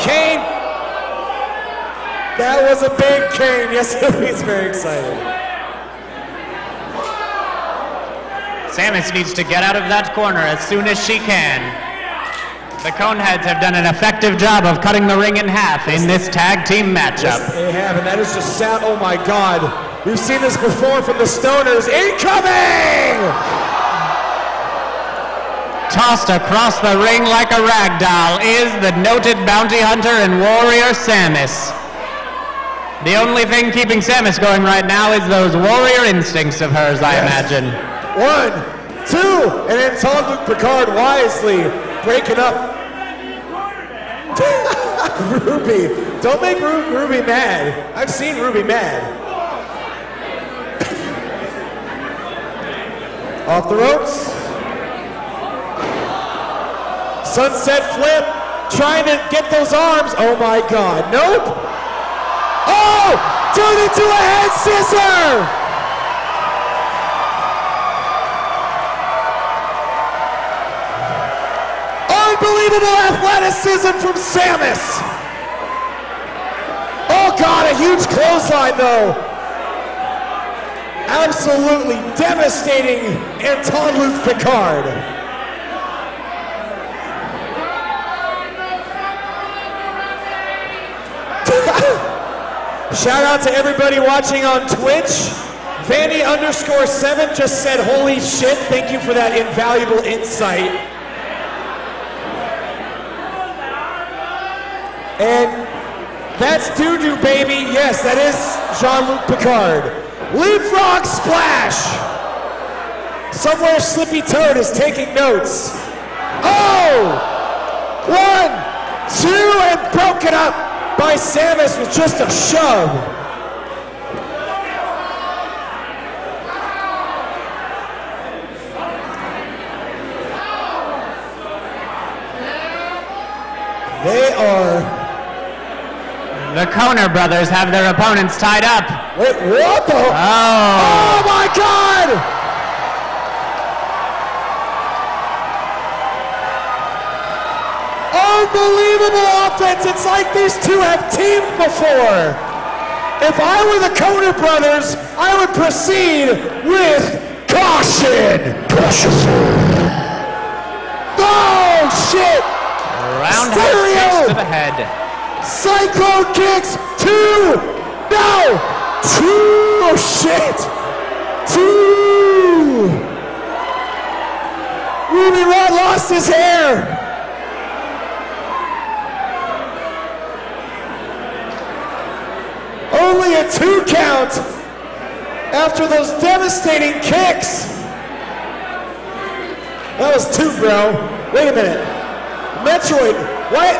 Kane. That was a big Kane. Yes, (laughs) he's very excited. Samus needs to get out of that corner as soon as she can. The Coneheads have done an effective job of cutting the ring in half in this tag team matchup. Yes, they have, and that is just sound. Oh my God, we've seen this before from the Stoners. Incoming! Tossed across the ring like a rag doll is the noted bounty hunter and warrior Samus. The only thing keeping Samus going right now is those warrior instincts of hers, I imagine. One, two, and then Luke Picard wisely breaking up. (laughs) Ruby, don't make Ru- Ruby mad. I've seen Ruby mad. Off the ropes. Sunset flip, trying to get those arms. Oh my God, nope. Oh, turned into a head scissor. Unbelievable athleticism from Samus. Oh God, a huge clothesline though. Absolutely devastating Anton Luke Picard. Shout out to everybody watching on Twitch. Vanny underscore seven just said, holy shit, thank you for that invaluable insight. And that's Doo Doo Baby. Yes, that is Jean-Luc Picard. Leapfrog splash. Somewhere Slippy Toad is taking notes. Oh! One, two, and broken up by Samus with just a shove. They are The Coner brothers have their opponents tied up. Wait, what the? Oh. Oh my God! Unbelievable offense. It's like these two have teamed before. If I were the Coner brothers, I would proceed with caution. Caution. Oh shit! Roundhouse Stereo. to the head. Cyclone kicks. Two. No. Two. Oh shit. Two. Ruby Rhod lost his hair. Only a two count after those devastating kicks. That was two, bro. Wait a minute. Metroid, why?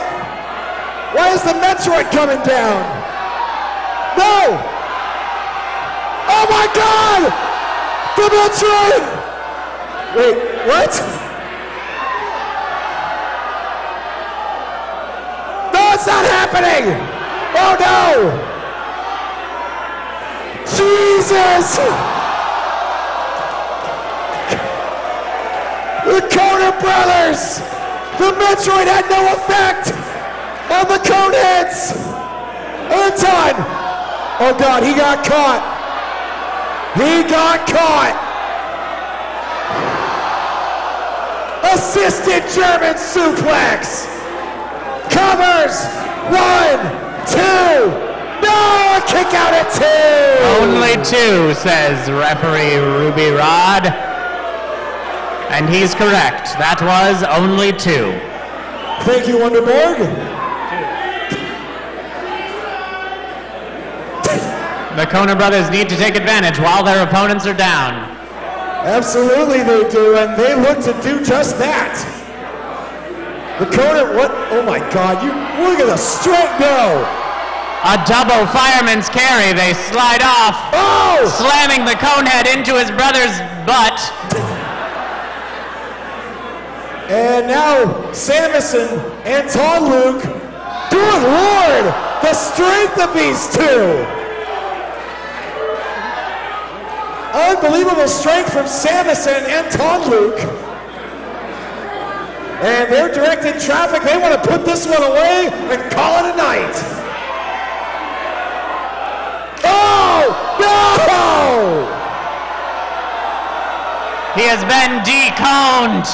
Why is the Metroid coming down? No! Oh my God! The Metroid! Wait, what? No, it's not happening! Oh no! Jesus! The Coner brothers! The Metroid had no effect on the Coneheads! Anton! Oh God, he got caught! He got caught! Assisted German suplex! Covers! One, two, no! A kick out at two! Only two, says referee Ruby Rhod. And he's correct. That was only two. Thank you, Wonderborg. The Coner brothers need to take advantage while their opponents are down. Absolutely they do, and they look to do just that. The Conan, what? Oh my God! You look at the straight go. A double fireman's carry. They slide off, Oh! slamming the conehead into his brother's butt. And now Samus and Anton Luke. Good Lord! The strength of these two. Unbelievable strength from Samus and Anton Luke. And they're directing traffic. They want to put this one away and call it a night. Oh! No! He has been deconed.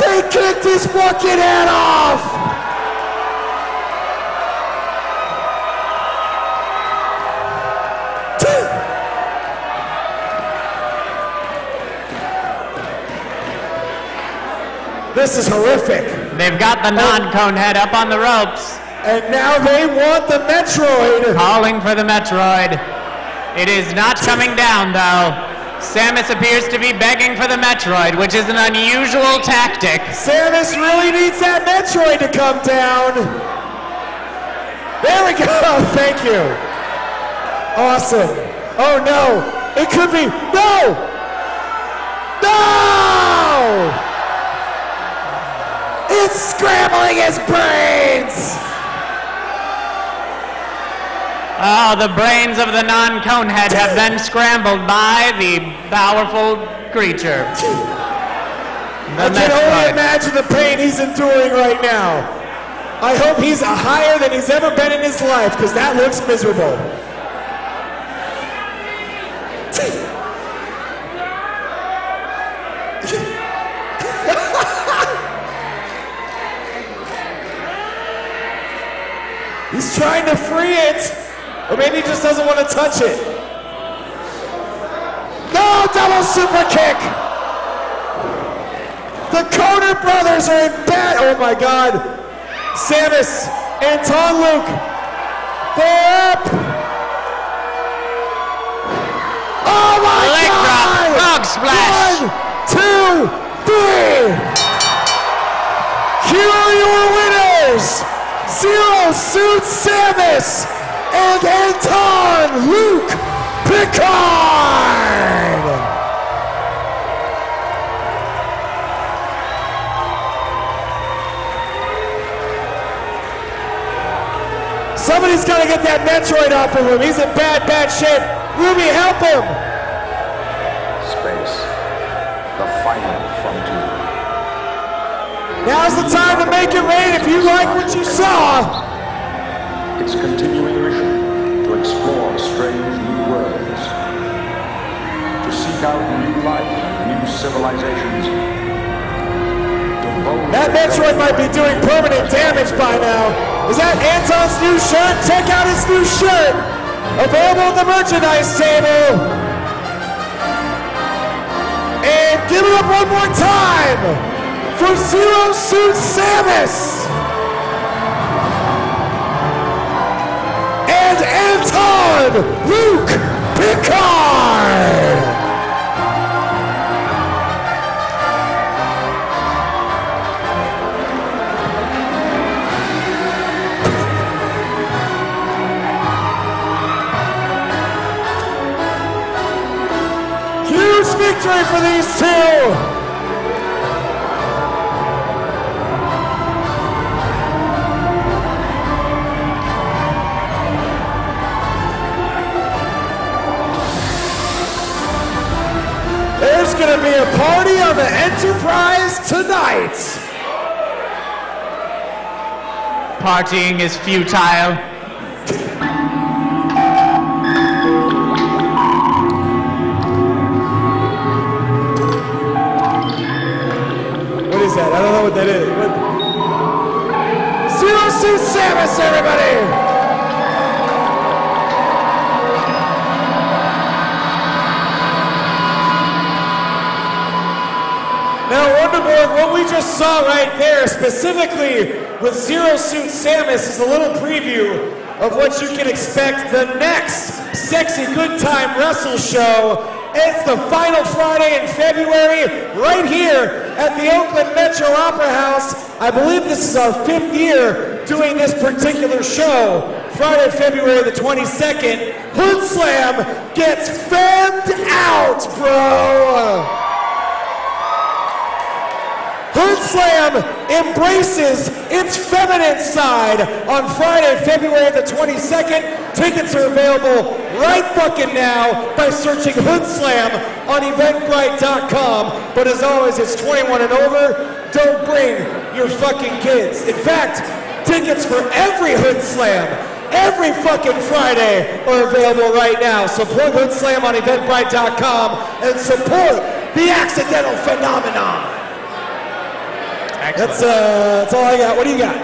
They kicked his fucking head off! This is horrific. They've got the non-cone head up on the ropes, And now they want the Metroid. calling for the Metroid. It is not coming down, though. Samus appears to be begging for the Metroid, which is an unusual tactic. Samus really needs that Metroid to come down. There we go. (laughs) Oh, thank you. Awesome. Oh no. It could be. No! No! It's scrambling his brains! Oh, the brains of the non-cone head have been scrambled by the powerful creature. I The can only imagine the pain he's enduring right now. I hope he's higher than he's ever been in his life, because that looks miserable. (laughs) He's trying to free it, or maybe he just doesn't want to touch it. No, double super kick! The Coner brothers are in bad. Oh my God. Samus, and Anton Luke. They're up. Oh my Leg drop, God. frog splash. One, two, three. Here are your winners. Zero Suit Samus and Anton Luke Picard. Somebody's got to get that Metroid off of him. He's in bad, bad shape. Ruby, help him. Space. The final frontier. Now's the time to make it rain if you like what you saw. Its continuing mission to explore strange new worlds, to seek out new life new civilizations. That Metroid might be doing permanent damage by now. Is that Anton's new shirt? Check out his new shirt. Available at the merchandise table. And give it up one more time for Zero Suit Samus. And Anton Luke Picard. Huge victory for these two. Going to be a party on the Enterprise tonight. Partying is futile. What is that? I don't know what that is. What? Zero Suit Samus, everybody! Now, Wonderboy, what we just saw right there, specifically with Zero Suit Samus, is a little preview of what you can expect the next Sexy Good Time Wrestle Show. It's the final Friday in February, right here at the Oakland Metro Opera House. I believe this is our fifth year doing this particular show. Friday, February the 22nd, Hoodslam gets femmed out, bro. Hoodslam embraces its feminine side on Friday, February the 22nd. Tickets are available right fucking now by searching Hoodslam on Eventbrite.com. But as always, it's 21 and over. Don't bring your fucking kids. In fact, tickets for every Hoodslam every fucking Friday are available right now. Support Hoodslam on Eventbrite.com and support the accidental phenomenon. That's uh, that's all I got. What do you got?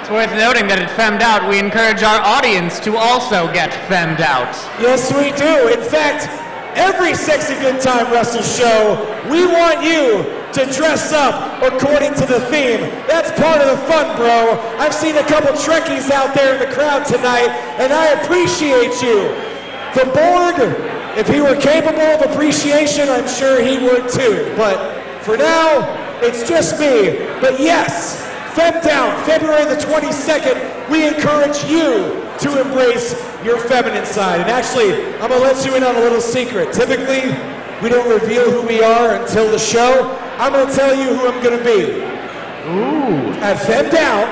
It's worth noting that at Femmed Out, we encourage our audience to also get femmed out. Yes, we do. In fact, every sexy good time wrestle show, we want you to dress up according to the theme. That's part of the fun, bro. I've seen a couple Trekkies out there in the crowd tonight, and I appreciate you. The Borg, if he were capable of appreciation, I'm sure he would too. But for now, it's just me. But yes, FemDown, February the 22nd, we encourage you to embrace your feminine side. And actually, I'm gonna let you in on a little secret. Typically, we don't reveal who we are until the show. I'm gonna tell you who I'm gonna be. Ooh. At FemDown,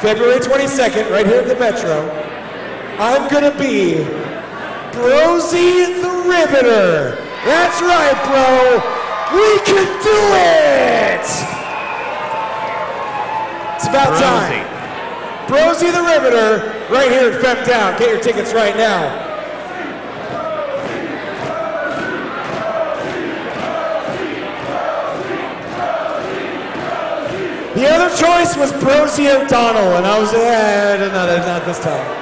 February 22nd, right here at the Metro, I'm gonna be Brosy the Riveter. That's right, bro. We can do it! It's about time. Brosy the Riveter, right here at FemTown. Get your tickets right now. The other choice was Brosy O'Donnell, and I was, eh, no, no, not this time.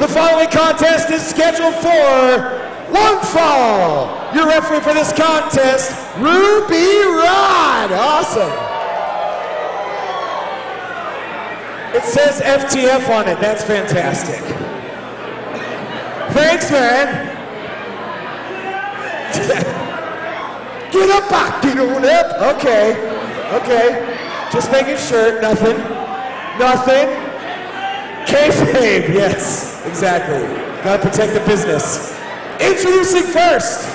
The following contest is scheduled for one fall. Your referee for this contest, Ruby Rhod. Awesome. It says FTF on it. That's fantastic. Thanks, man. (laughs) Get up, get on up. Okay, okay. Just making sure. Nothing. Nothing. Kayfabe. Yes, exactly. Gotta protect the business. Introducing first.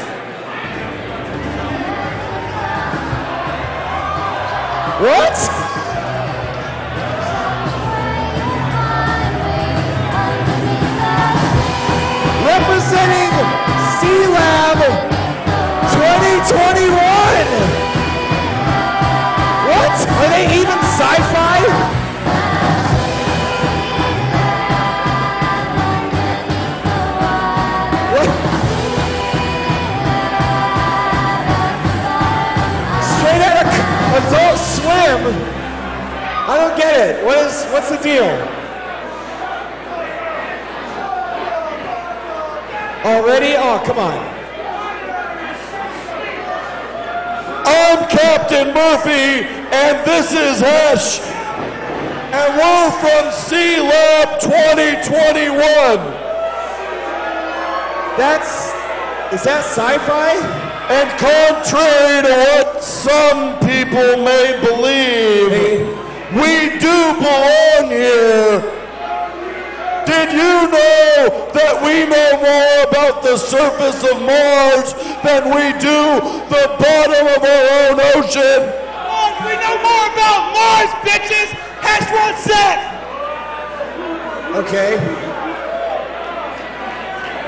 What? Representing Sealab 2021. I don't get it. What is? What's the deal? Already? Oh, come on. I'm Captain Murphy, and this is Hesh. And we're from Sealab 2021. That's. Is that sci-fi? And contrary to what some people may believe, we do belong here. Did you know that we know more about the surface of Mars than we do the bottom of our own ocean? We know more about Mars, bitches! Hash one set! Okay.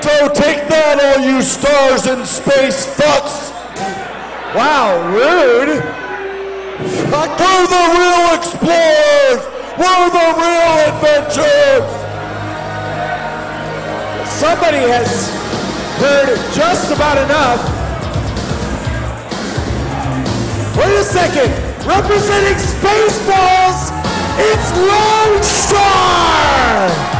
So take that, all you stars in space fucks. Wow, rude. Fuck. We're the real explorers. We're the real adventurers. Somebody has heard just about enough. Wait a second. Representing Spaceballs, it's Lone Star.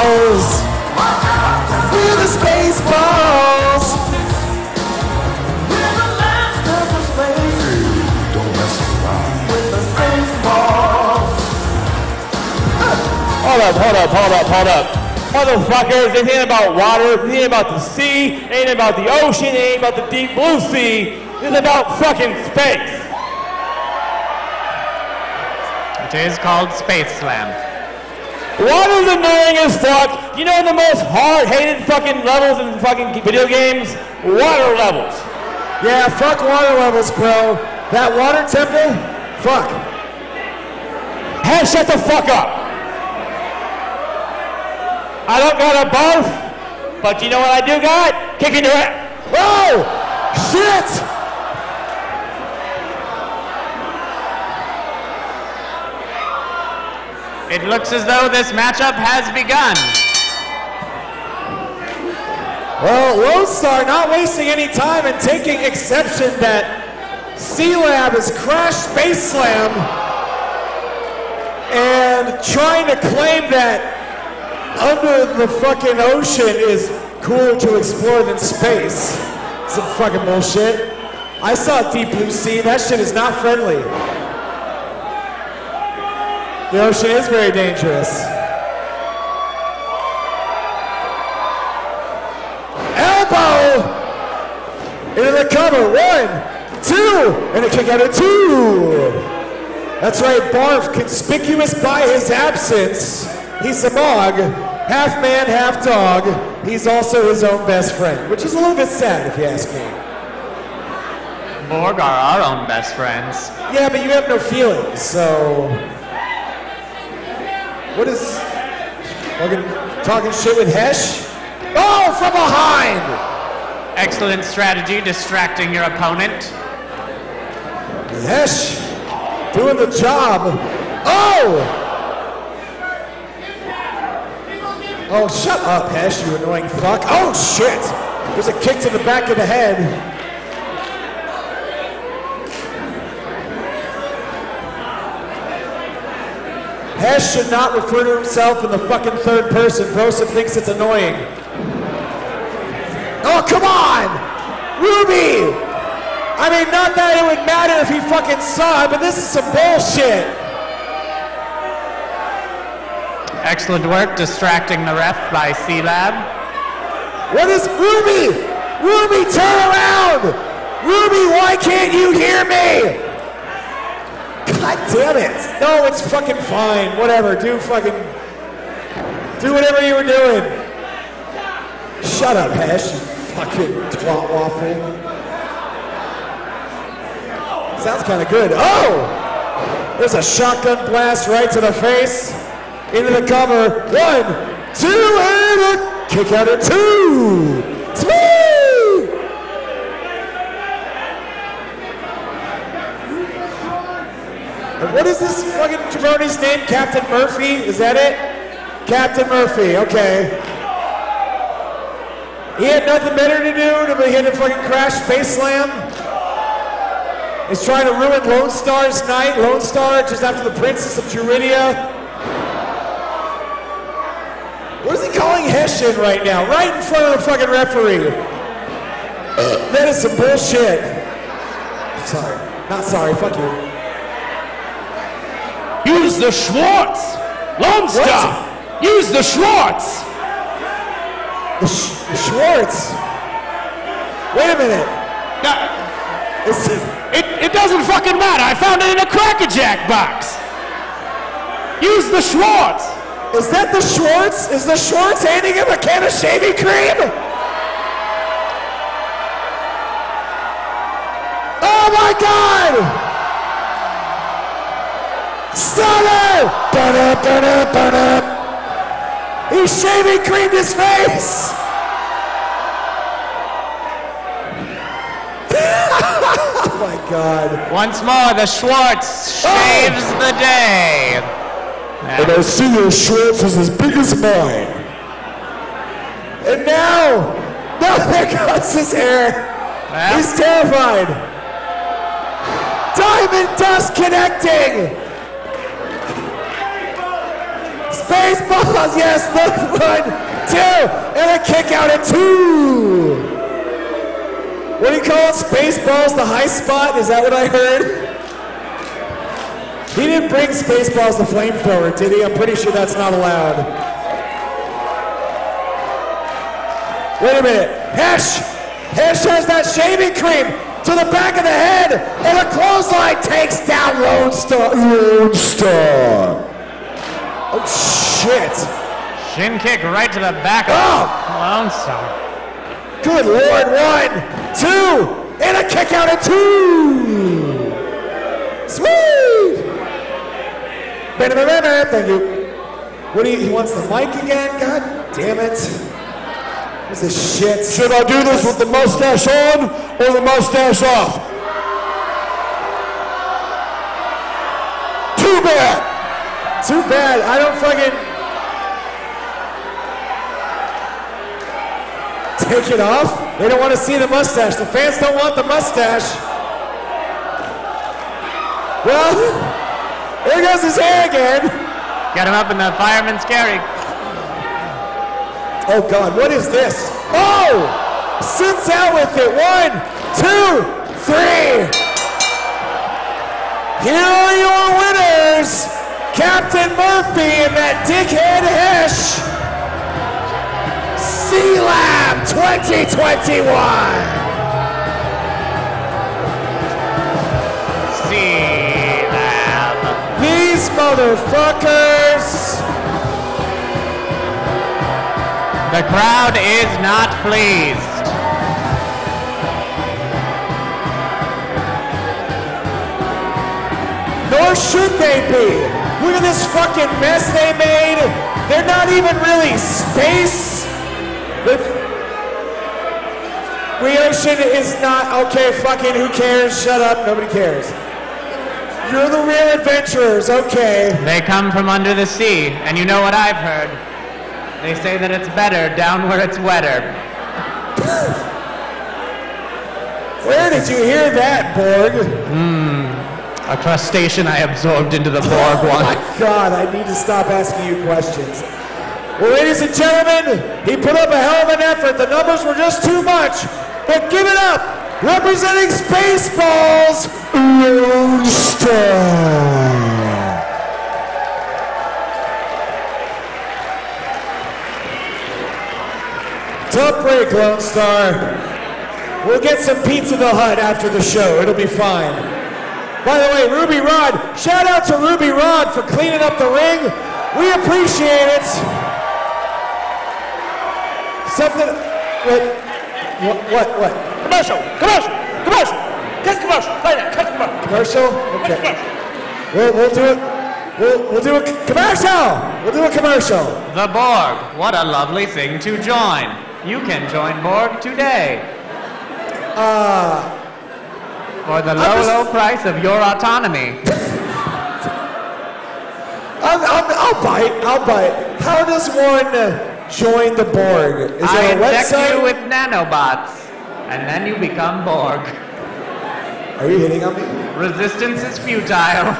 up, hold up, hold up, hold up. Motherfuckers, this ain't about water, this ain't about the sea, it ain't about the ocean, it ain't about the deep blue sea. This is about fucking space. It is called Space Slam. Water's annoying as fuck. You know the most hard-hated fucking levels in fucking video games? Water levels. Yeah, fuck water levels, bro. That water temple, fuck. Hey, shut the fuck up. I don't got a barf, but you know what I do got? Kicking your ass. Oh, shit! It looks as though this matchup has begun. Well, Lone Star not wasting any time and taking exception that Sealab has crashed Space Slam and trying to claim that under the fucking ocean is cooler to explore than space. Some fucking bullshit. I saw a Deep Blue Sea. That shit is not friendly. The ocean is very dangerous. Elbow into the cover. One, two, and a kick out of two. That's right, Barf, conspicuous by his absence. He's a mog, half man, half dog. He's also his own best friend, which is a little bit sad if you ask me. Morg are our own best friends. Yeah, but you have no feelings, so. What is. Talking shit with Hesh? Oh, from behind! Excellent strategy distracting your opponent. Hesh doing the job. Oh! Oh, shut up, Hesh, you annoying fuck. Oh, shit! There's a kick to the back of the head. Hesh should not refer to himself in the fucking third person. Brosa thinks it's annoying. Oh, come on! Ruby! I mean, not that it would matter if he fucking saw it, but this is some bullshit. Excellent work distracting the ref by Sealab. What is Ruby? Ruby, turn around! Ruby, why can't you hear me? God damn it. No, it's fucking fine. Whatever. Do fucking. Do whatever you were doing. Shut up, Hesh, you fucking twat waffle. Sounds kind of good. Oh! There's a shotgun blast right to the face. Into the cover. One, two, and a kick out of two. Smooth! And what is this fucking jabroni's name? Captain Murphy? Is that it? Captain Murphy, okay. He had nothing better to do to be hit a fucking crash face slam. He's trying to ruin Lone Star's night. Lone Star just after the Princess of Druidia. What is he calling Hesh in right now? Right in front of the fucking referee. That is some bullshit. Sorry. Not sorry. Fuck you. Use the Schwartz! Lone Star! Use the Schwartz! The, Sch- the Schwartz. Wait a minute. It's, It, it doesn't fucking matter. I found it in a Cracker Jack box. Use the Schwartz. Is that the Schwartz? Is the Schwartz handing him a can of shaving cream? Oh my God! Stunner! Ba-da, ba-da, ba-da. He shaving creamed his face! (laughs) oh my God. Once more, the Schwartz oh! shaves the day. And I see your Schwartz is as big as mine. And now, now (laughs) there goes his hair. He's terrified. Diamond dust connecting. Spaceballs, yes, look, one, two, and a kick out at two. What do you call it? Spaceballs, the high spot? Is that what I heard? He didn't bring Spaceballs the flamethrower, did he? I'm pretty sure that's not allowed. Wait a minute. Hesh! Hesh has that shaving cream to the back of the head, and a clothesline takes down Lone Star. Lone Star. Oh, shit. Shin kick right to the back of Oh! Lone Star. Good lord. One, two, and a kick out at two. Sweet. Thank you. What do you, he wants the mic again? God damn it. This is shit. Should I do this with the mustache on or the mustache off? Too bad. Too bad. I don't fucking. Take it off? They don't want to see the mustache. The fans don't want the mustache. Well, there goes his hair again. Get him up in the fireman's carry. Oh God, what is this? Oh! Sits out with it. One, two, three. Here are your winners, Captain Murphy and that dickhead Hesh. Sealab 2021. See motherfuckers. The crowd is not pleased. Nor should they be. Look at this fucking mess they made. They're not even really space. The creation is not okay. Fucking who cares? Shut up. Nobody cares. You're the real adventurers. Okay. They come from under the sea, and you know what I've heard. They say that it's better down where it's wetter. (laughs) Where did you hear that, Borg? Hmm, a crustacean I absorbed into the (laughs) Borg Oh my. God, I need to stop asking you questions. Well, ladies and gentlemen, he put up a hell of an effort. The numbers were just too much. But give it up, representing Spaceballs, Lone Star. Tough break, Lone Star. We'll get some Pizza the Hut after the show. It'll be fine. By the way, Ruby Rhod, shout out to Ruby Rhod for cleaning up the ring. We appreciate it. Something. Wait. What? What? What? Commercial, commercial, commercial. Cut commercial. Play that. Cut commercial. Commercial? Okay. We'll, we'll do it. We'll, we'll do a commercial. We'll do a commercial. The Borg. What a lovely thing to join. You can join Borg today. Uh, For the I'm low, just- low price of your autonomy. (laughs) I'll, I'll, I'll bite. I'll bite. How does one uh, join the Borg? Is I there a inject website? you with nanobots, and then you become Borg. Are you hitting on me? Resistance is futile.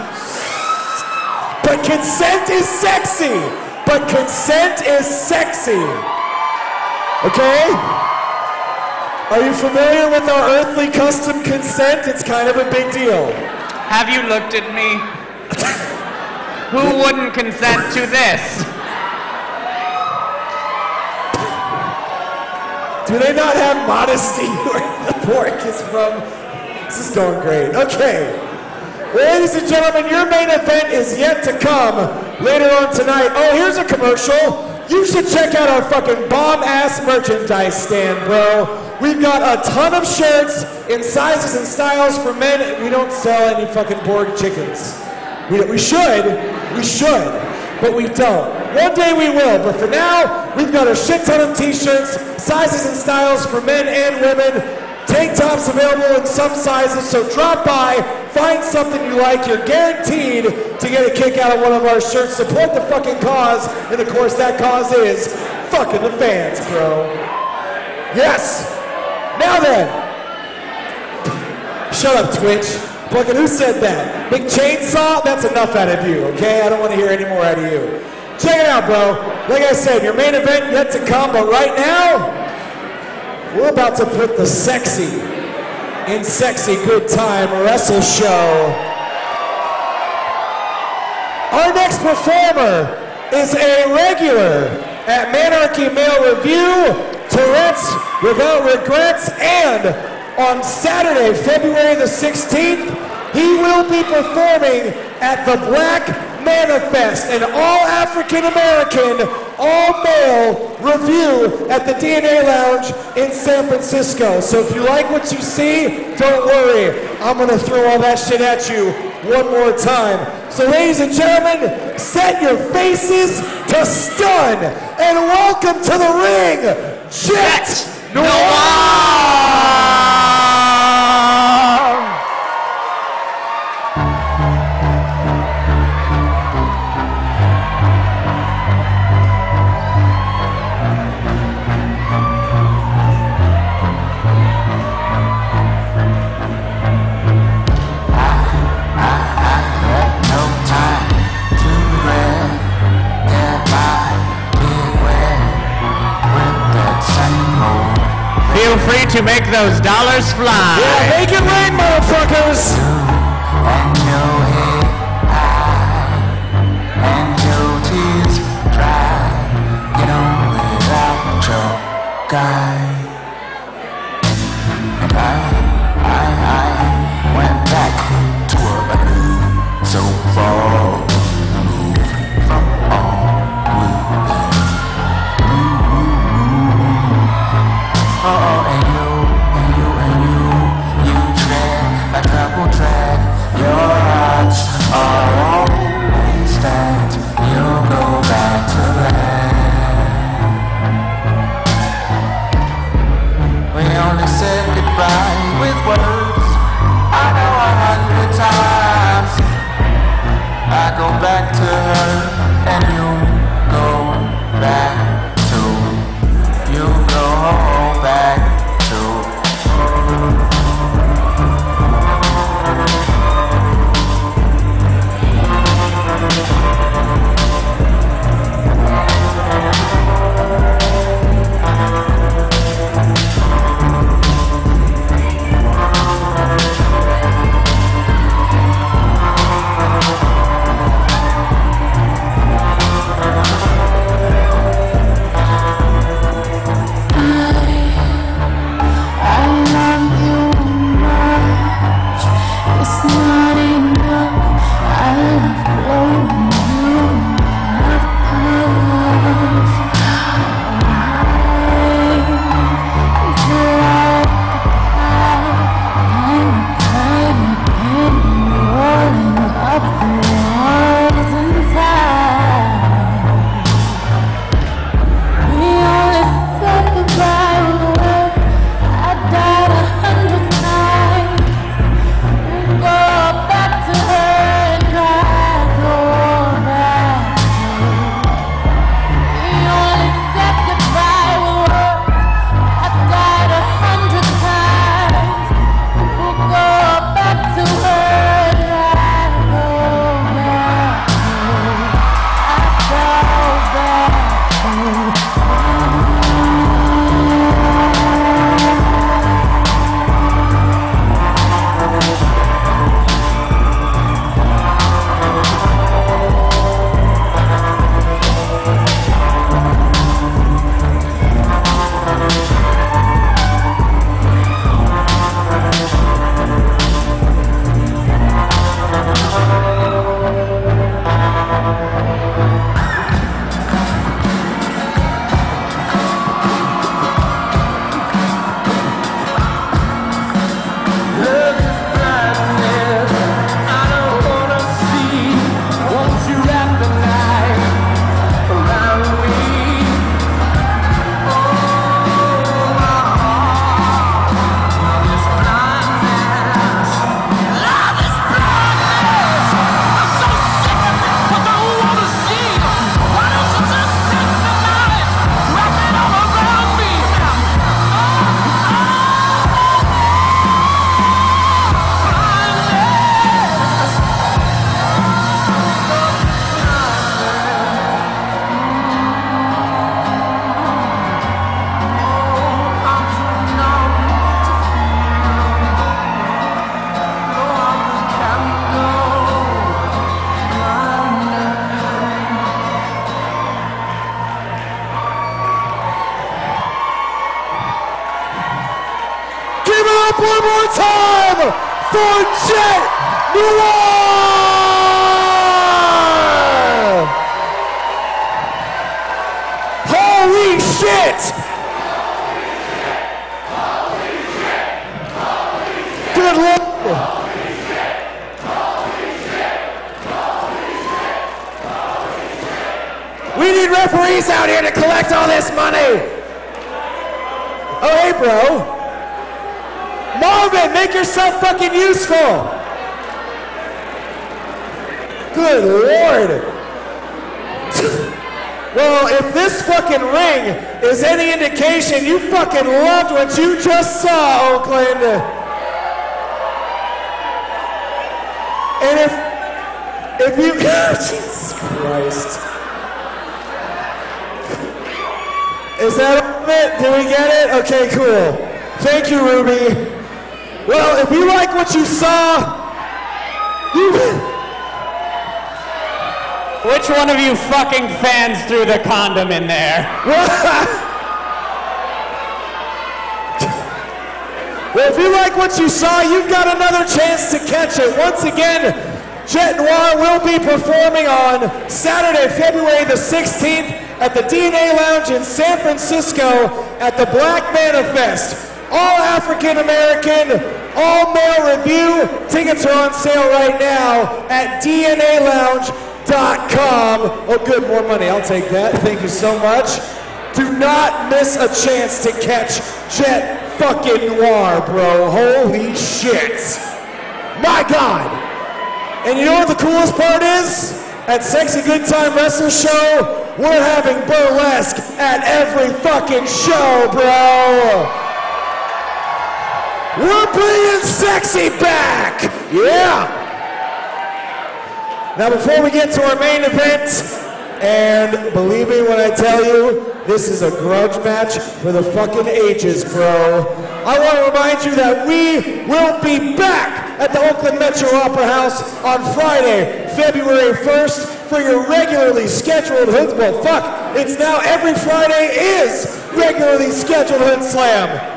But consent is sexy. But consent is sexy. Okay? Are you familiar with our earthly custom consent? It's kind of a big deal. Have you looked at me? Who wouldn't consent to this? Do they not have modesty (laughs) where the pork is from? This is going great. Okay. Ladies and gentlemen, your main event is yet to come later on tonight. Oh, here's a commercial. You should check out our fucking bomb ass merchandise stand, bro. We've got a ton of shirts in sizes and styles for men. We don't sell any fucking Borg chickens. We, we should. We should. But we don't. One day we will. But for now, we've got a shit ton of t-shirts, sizes and styles for men and women. Tank tops available in some sizes, so drop by, find something you like. You're guaranteed to get a kick out of one of our shirts. Support the fucking cause, and of course that cause is fucking the fans, bro. Yes. Now then. Shut up, Twitch. Fucking who said that? Big chainsaw? That's enough out of you, okay? I don't want to hear any more out of you. Check it out, bro. Like I said, your main event yet to come, but right now, we're about to put the sexy in sexy good time wrestle show. Our next performer is a regular at Manarchy Male Review, Tourette's Without Regrets, and on Saturday, February the 16th, he will be performing at the Black Manifest, an all African American, all male review at the DNA Lounge in San Francisco. So if you like what you see, don't worry. I'm going to throw all that shit at you one more time. So, ladies and gentlemen, set your faces to stun and welcome to the ring, Jet Noir! No to make those dollars fly. Yeah, make it rain, motherfuckers! and your head high and your tears dry. Get on without your guy. And I, I, I went back to a new so far goodbye loved what you just saw, Oakland. And if if you (laughs) Jesus Christ. Is that it? Did we get it? Okay, cool. Thank you, Ruby. Well, if you like what you saw, you (laughs) Which one of you fucking fans threw the condom in there? (laughs) Well, if you like what you saw, you've got another chance to catch it. Once again, Jet Noir will be performing on Saturday, February the 16th at the DNA Lounge in San Francisco at the Black Manifest. All African American, all male review. Tickets are on sale right now at DNALounge.com. Oh, good, more money. I'll take that. Thank you so much. Do not miss a chance to catch Jet fucking Noir, bro. Holy shit. My God. And you know what the coolest part is? At Sexy Good Time Wrestle Show, we're having burlesque at every fucking show, bro. We're bringing sexy back. Yeah. Now, before we get to our main event, and believe me when I tell you, this is a grudge match for the fucking ages, bro. I want to remind you that we will be back at the Oakland Metro Opera House on Friday, February 1st for your regularly scheduled Hood. Well, fuck, it's now every Friday is regularly scheduled Hoodslam.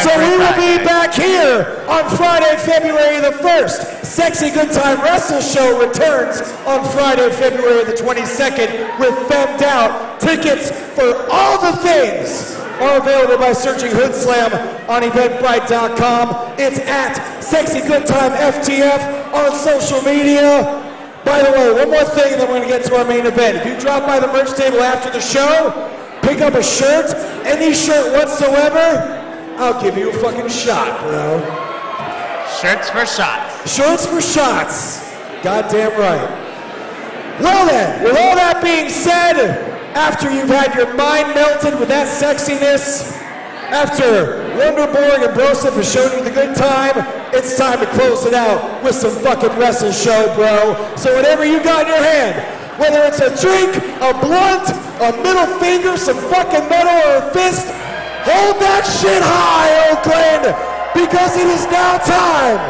So we will be back here on Friday, February the 1st. Sexy Good Time Wrestle Show returns on Friday, February the 22nd with Femmed Out. Tickets for all the things are available by searching Hoodslam on Eventbrite.com. It's at Sexy Good Time FTF on social media. By the way, one more thing, and then we're going to get to our main event. If you drop by the merch table after the show, pick up a shirt, any shirt whatsoever, I'll give you a fucking shot, bro. Shirts for shots. Shirts for shots. Goddamn right. Well then, with all that being said, after you've had your mind melted with that sexiness, after Wonderborg and Broseph have shown you the good time, it's time to close it out with some fucking wrestle show, bro. So whatever you got in your hand, whether it's a drink, a blunt, a middle finger, some fucking metal, or a fist, hold that shit high, Oakland, because it is now time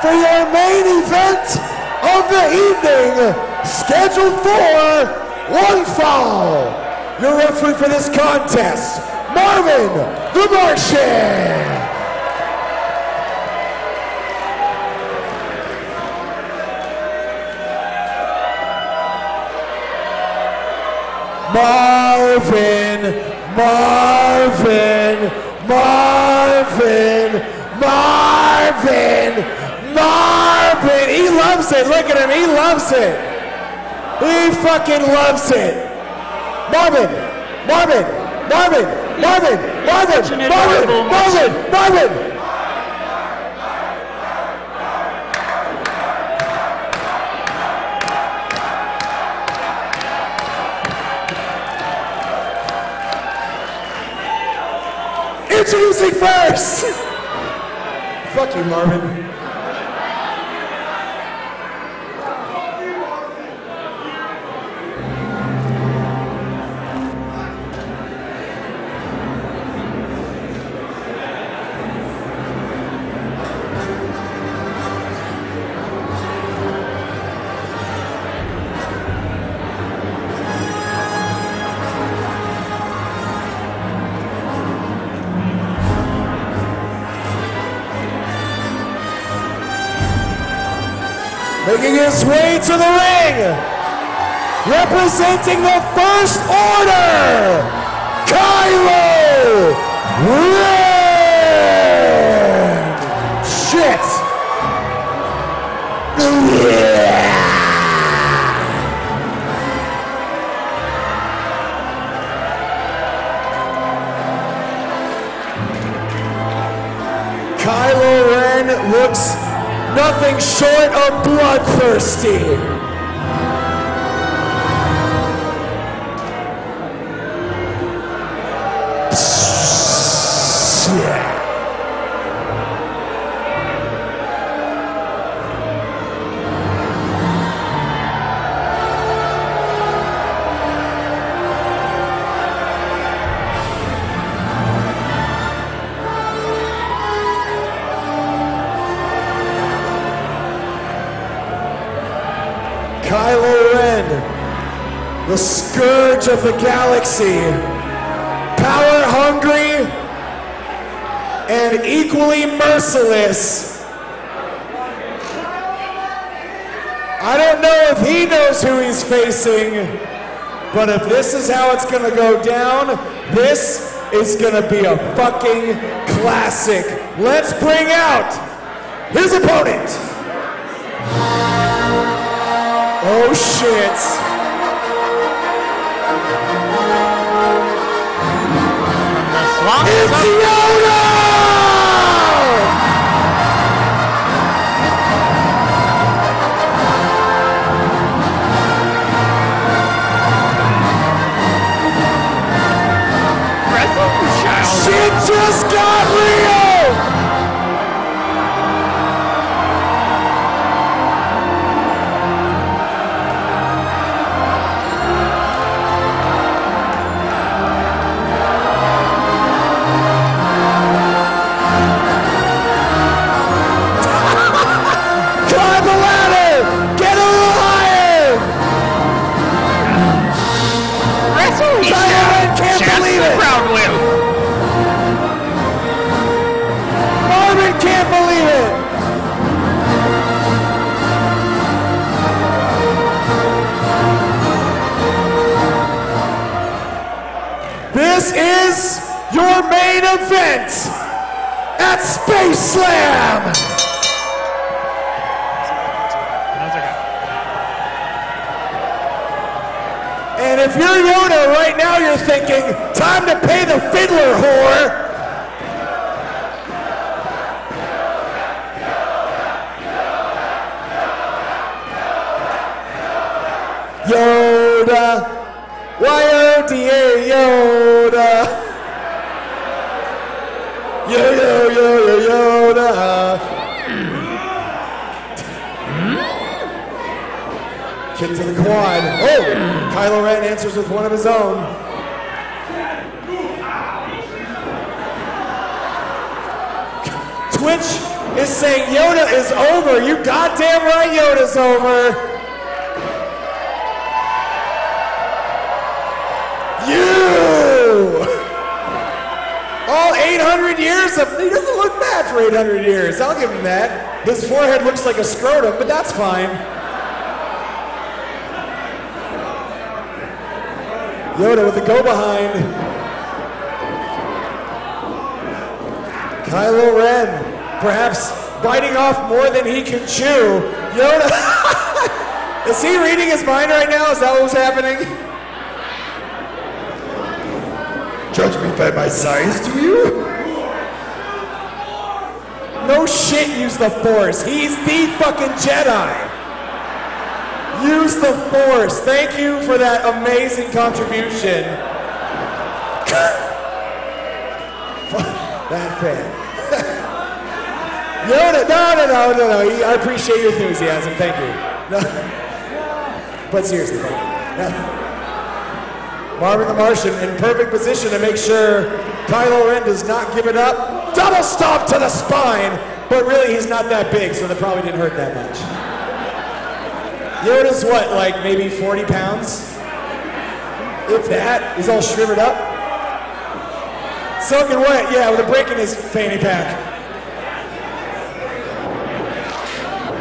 for your main event of the evening, scheduled for one fall. Your referee for this contest, Marvin the Martian. Marvin, Marvin, Marvin, Marvin, Marvin. He loves it. Look at him. He loves it. He fucking loves it. Marvin, Marvin, Marvin, Marvin, Marvin, Marvin, Marvin, Marvin. Introducing first. Fuck you, Marvin. Way to the ring, representing the First Order, Kylo Ren. Shit. Kylo Ren looks nothing short of bloodthirsty. Yeah. Of the galaxy, power hungry and equally merciless. I don't know if he knows who he's facing, but if this is how it's gonna go down, this is gonna be a fucking classic. Let's bring out his opponent. Oh shit. It's Yoda! Shit just got real! Main event at Space Slam! And if you're Yoda right now, you're thinking, time to pay the fiddler, whore. Yoda, Y-O-D-A, Yoda. Yo, yo, yo, yo, Yoda. Kick to the quad. Oh! Kylo Ren answers with one of his own. Twitch is saying Yoda is over. You goddamn right Yoda's over. 800 years of. He doesn't look bad for 800 years. I'll give him that. His forehead looks like a scrotum, but that's fine. Yoda with the go behind. Kylo Ren, perhaps biting off more than he can chew. Yoda, (laughs) is he reading his mind right now? Is that what's happening? Judge by my size, do you? No shit, use the Force. He's the fucking Jedi. Use the Force. Thank you for that amazing contribution. (laughs) that fan. Yoda, (laughs) no, no, no, no, no. I appreciate your enthusiasm. Thank you. (laughs) No. But seriously, thank you. No. Marvin the Martian in perfect position to make sure Kylo Ren does not give it up. Double stomp to the spine, but really he's not that big, so that probably didn't hurt that much. Yoda's what, like maybe 40 pounds? If that, he's all shriveled up. Soaking wet, yeah, with a break in his fanny pack.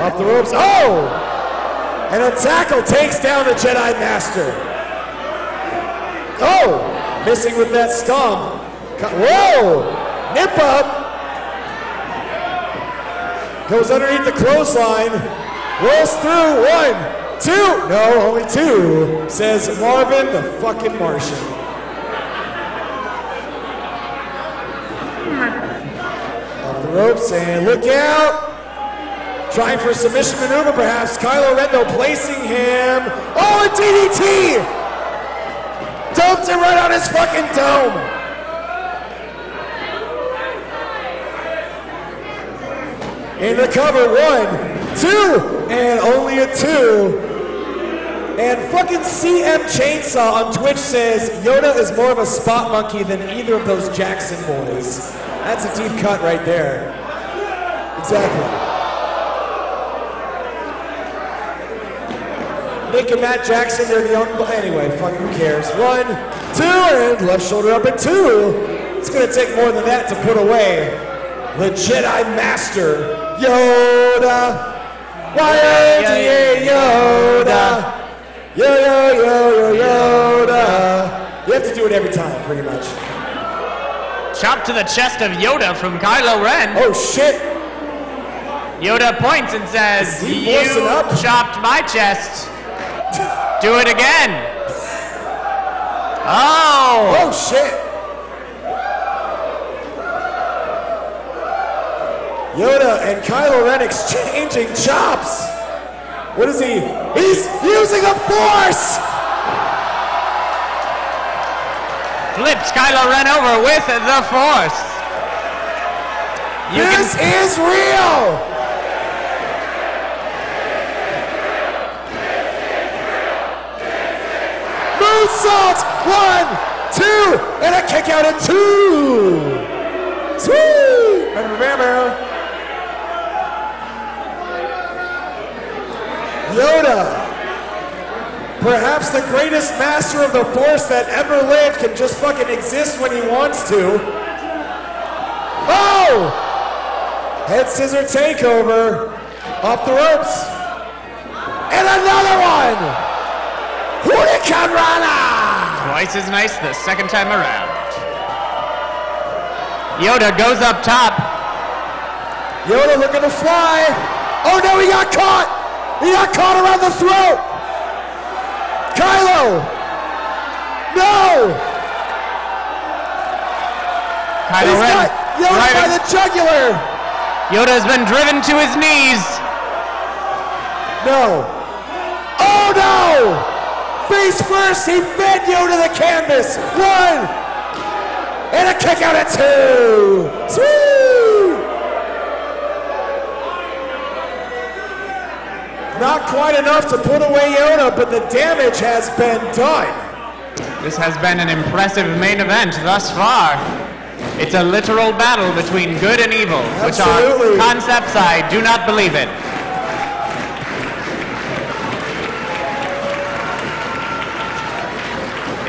Off the ropes. Oh! And a tackle takes down the Jedi Master. Oh, missing with that stomp. Whoa! Nip up. Goes underneath the clothesline. Rolls through. One, two. No, only two. Says Marvin the fucking Martian. Off the ropes and look out. Trying for submission maneuver, perhaps. Kylo Ren, though, placing him. Oh, a DDT! Dumped it right on his fucking dome. In the cover, one, two, and only a two. And fucking CM Chainsaw on Twitch says Yoda is more of a spot monkey than either of those Jackson boys. That's a deep cut right there. Exactly. Nick and Matt Jackson, they're the only. Anyway, fuck, who cares? One, two, and left shoulder up at two. It's gonna take more than that to put away the Jedi Master, Yoda. Y-O-D-A, Yoda. Yo, yo, yo, yo, Yoda. You have to do it every time, pretty much. Chop to the chest of Yoda from Kylo Ren. Oh, shit. Yoda points and says, You forcing up?" chopped my chest. Do it again. Oh! Oh, shit. Yoda and Kylo Ren exchanging chops. What is he? He's using a force! Flips Kylo Ren over with the Force. You this can, is real! Moonsault! One, two, and a kick out at two! Sweet! Remember, Yoda, perhaps the greatest master of the Force that ever lived, can just fucking exist when he wants to. Oh! Head scissor takeover. Off the ropes. And another one! Hurricanrana! twice as nice the second time around. Yoda goes up top. Yoda looking to fly. Oh no, he got caught! He got caught around the throat! Kylo! No! Kylo He's Ren. got Yoda right by the jugular! Yoda has been driven to his knees. No. Oh no! Face first, he fed Yoda the canvas. One! And a kick out at two! Sweet! Not quite enough to put away Yoda, but the damage has been done. This has been an impressive main event thus far. It's a literal battle between good and evil, which are concepts I do not believe in.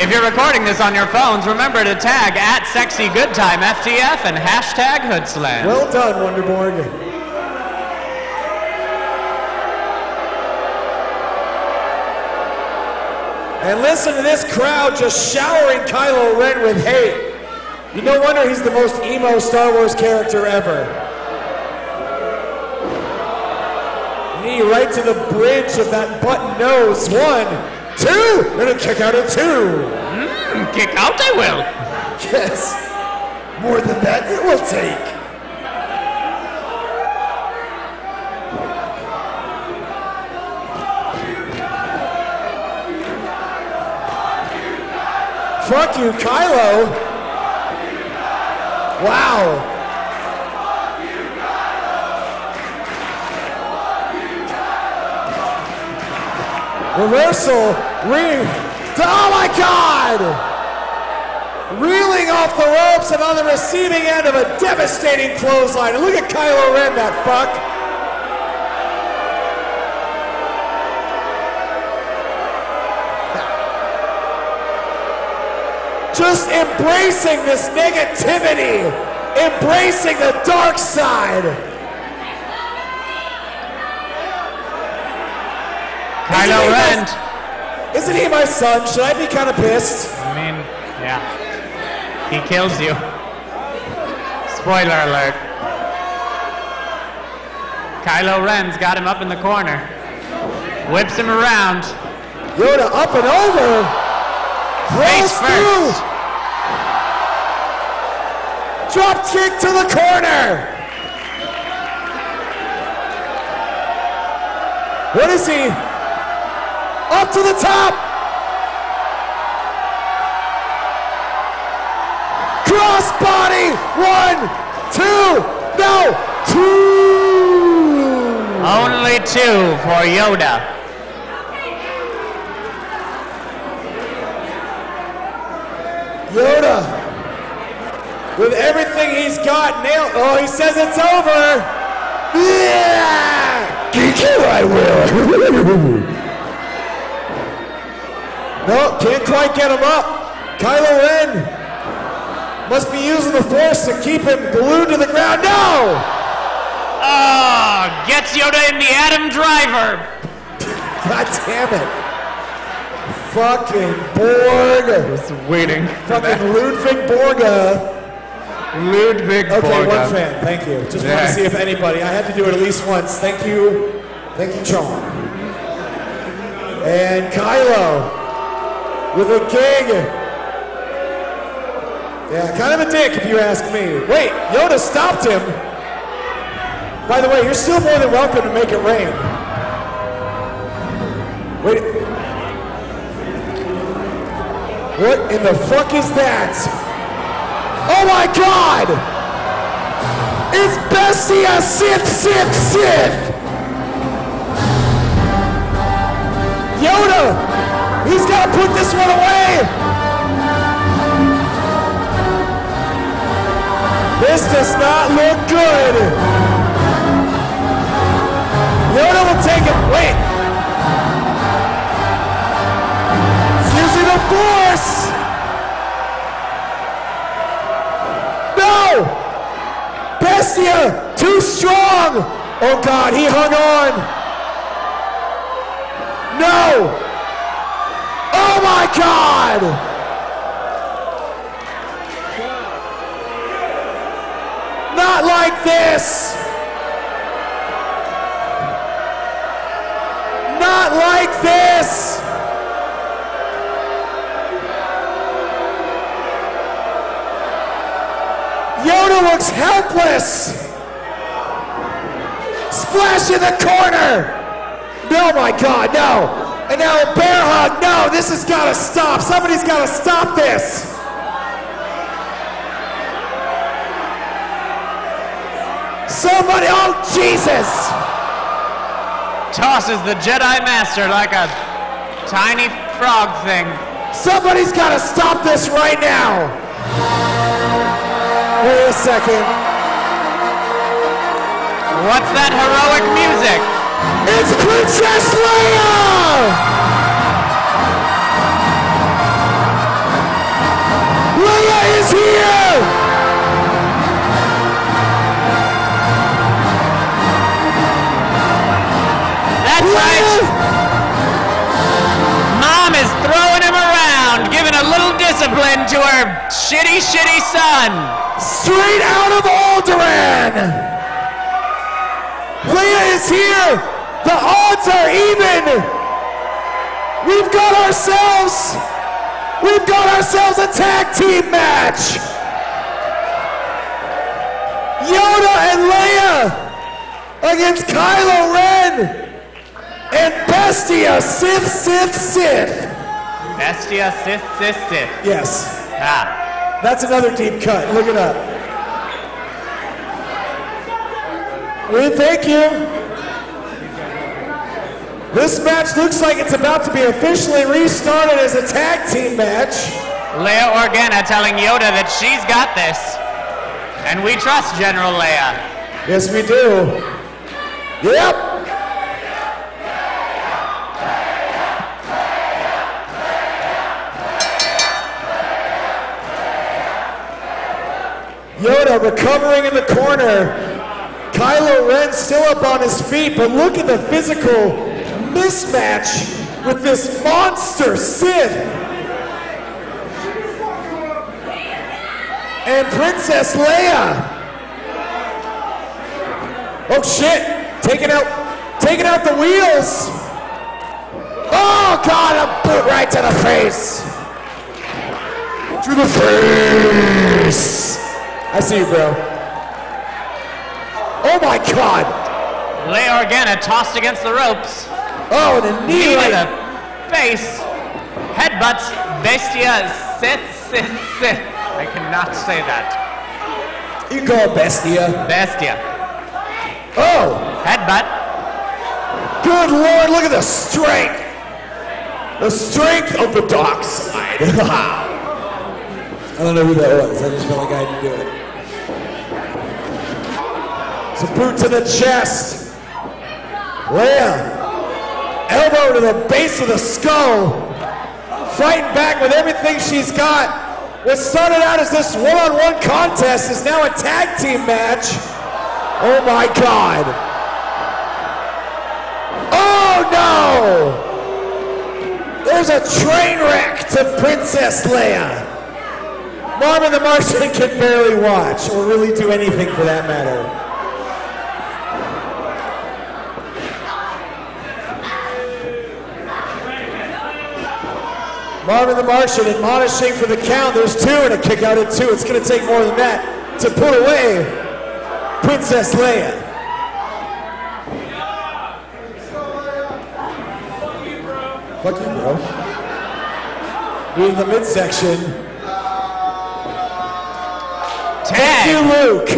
If you're recording this on your phones, remember to tag at Sexy Good Time FTF and hashtag Hoodslam. Well done, Wonderborg. And listen to this crowd just showering Kylo Ren with hate. You no wonder he's the most emo Star Wars character ever. Knee right to the bridge of that button nose. One, two, and a kick out at two. Mm, kick out I will. Yes. More than that, it will take. Fuck you, Kylo. Wow. Reversal. Re. Oh my God! Reeling off the ropes and on the receiving end of a devastating clothesline. And look at Kylo Ren, that fuck. Just embracing this negativity, embracing the dark side. Kylo Ren. Isn't he my son? Should I be kind of pissed? I mean, yeah. He kills you. Spoiler alert. Kylo Ren's got him up in the corner. Whips him around. Yoda up and over. Face Rolls through. first. Drop kick to the corner. What is he? Up to the top. Cross body. One, two, no, two. Only two for Yoda. Yoda, with everything he's got nailed. Oh, he says it's over. Yeah! Geek you, I will. (laughs) no, can't quite get him up. Kylo Ren must be using the Force to keep him glued to the ground. No! Ah, oh, gets Yoda in the Adam Driver. (laughs) God damn it. Fucking Borg. Just waiting. Fucking Ludwig Borga. Ludwig Okay, Borga. one fan. Thank you. Just wanted Yeah. to see if anybody. I had to do it at least once. Thank you. Thank you, Sean. And Kylo with a gig. Yeah, kind of a dick if you ask me. Wait, Yoda stopped him. By the way, you're still more than welcome to make it rain. Wait. What in the fuck is that? Oh my god! It's Bestia Sith Sith Sith! Yoda! He's gotta put this one away! This does not look good! Yoda will take it. Wait! Using the Force! No! Bestia! Too strong! Oh god, he hung on! No! Oh my god! Not like this! Not like this! Yoda looks helpless! Splash in the corner! No, my God, no! And now a bear hug! No, this has got to stop! Somebody's got to stop this! Somebody, oh Jesus! Tosses the Jedi Master like a tiny frog thing. Somebody's got to stop this right now! Wait a second. What's that heroic music? It's Princess Leia! Leia is here! That's right. Mom is throwing him around, giving a little discipline to her shitty, shitty son. Straight out of Alderaan! Leia is here! The odds are even! We've got ourselves! We've got ourselves a tag team match! Yoda and Leia against Kylo Ren and Bestia Sith Sith Sith! Bestia Sith Sith Sith. Yes, Ah. that's another deep cut. Look it up. We thank you. This match looks like it's about to be officially restarted as a tag team match. Leia Organa telling Yoda that she's got this. And we trust General Leia. Yes, we do. Yep. Yoda recovering in the corner. Kylo Ren still up on his feet, but look at the physical this match with this monster Sid and Princess Leia. Oh shit! Taking out, taking out the wheels. Oh god, a boot right to the face. To the face. I see you, bro. Oh my god. Leia Organa tossed against the ropes. Oh, the a knee right. the face. Headbutt. Bestia sit, sit, sit. I cannot say that. You call Bestia. Bestia. Oh, Headbutt. good lord, look at the strength. The strength of the dark side. (laughs) I don't know who that was. I just felt like I had to do it. It's a boot to the chest. Leia. Elbow to the base of the skull. Fighting back with everything she's got. What started out as this one-on-one contest is now a tag team match. Oh my god. Oh no! There's a train wreck to Princess Leia. Marvin the Martian can barely watch, or really do anything for that matter. Marvin the Martian admonishing for the count. There's two and a kick out at two. It's going to take more than that to put away Princess Leia. Fuck you, bro. In the midsection. Thank you, Tag. Luke.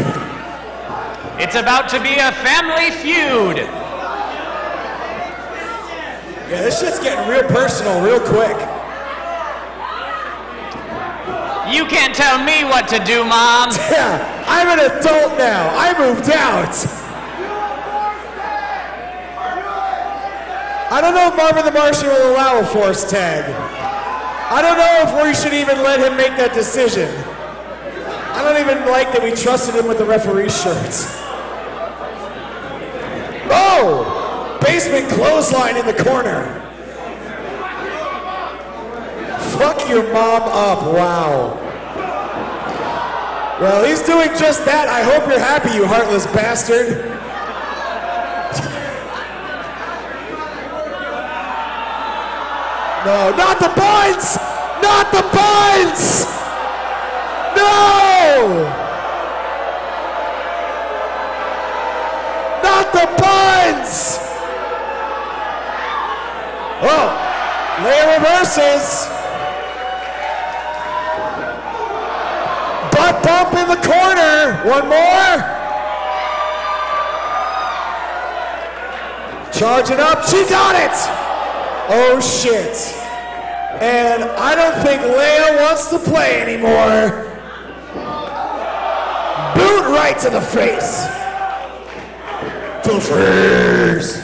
It's about to be a family feud. Yeah, this shit's getting real personal real quick. You can't tell me what to do, Mom. (laughs) Yeah, I'm an adult now. I moved out. I don't know if Marvin the Martian will allow a force tag. I don't know if we should even let him make that decision. I don't even like that we trusted him with the referee shirts. Oh! Basement clothesline in the corner. Fuck your mom up, wow. Well, he's doing just that. I hope you're happy, you heartless bastard. No, not the buns! Not the buns! No! Not the buns! Oh, Leia reverses. Bump in the corner. One more. Charging up. She got it. Oh shit. And I don't think Leia wants to play anymore. Boot right to the face. To the face.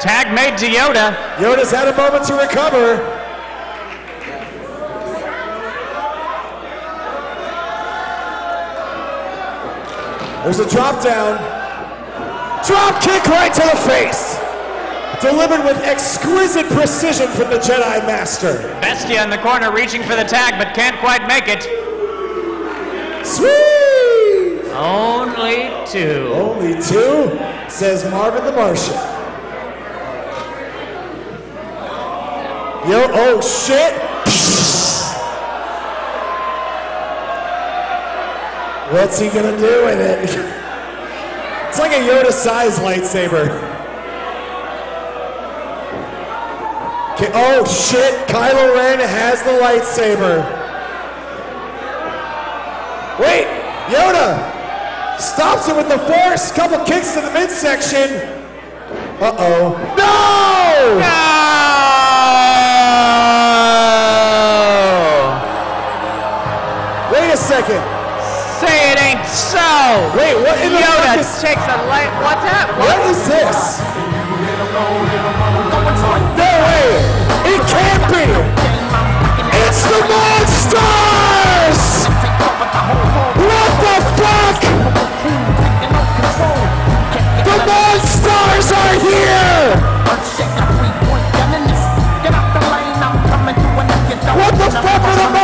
Tag made to Yoda. Yoda's had a moment to recover. There's a drop down. Drop kick right to the face. Delivered with exquisite precision from the Jedi Master. Bestia in the corner reaching for the tag but can't quite make it. Sweet! Only two. Only two, says Marvin the Martian. Yo, oh shit! What's he gonna do with it? (laughs) It's like a Yoda-sized lightsaber. Okay, oh shit! Kylo Ren has the lightsaber. Wait, Yoda stops it with the force. Couple kicks to the midsection. Uh oh. No! Wait a second show. Wait, what in the fuck is... what's up? What? what is this? No way. It can't be. It's the Monstars! What the fuck? The Monstars are here! What the fuck are the Monstars?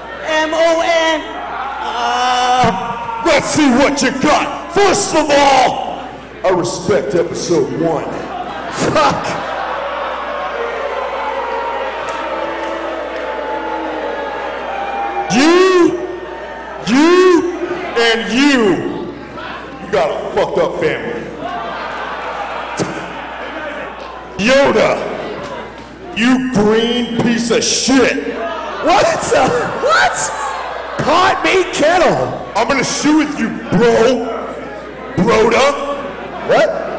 M-O-N. Uh, let's see what you got. First of all, I respect episode one. Fuck. You, you, and you. You got a fucked up family. Yoda, you green piece of shit. What? what? Pot me kettle. I'm gonna shoot with you, bro. Broda. What?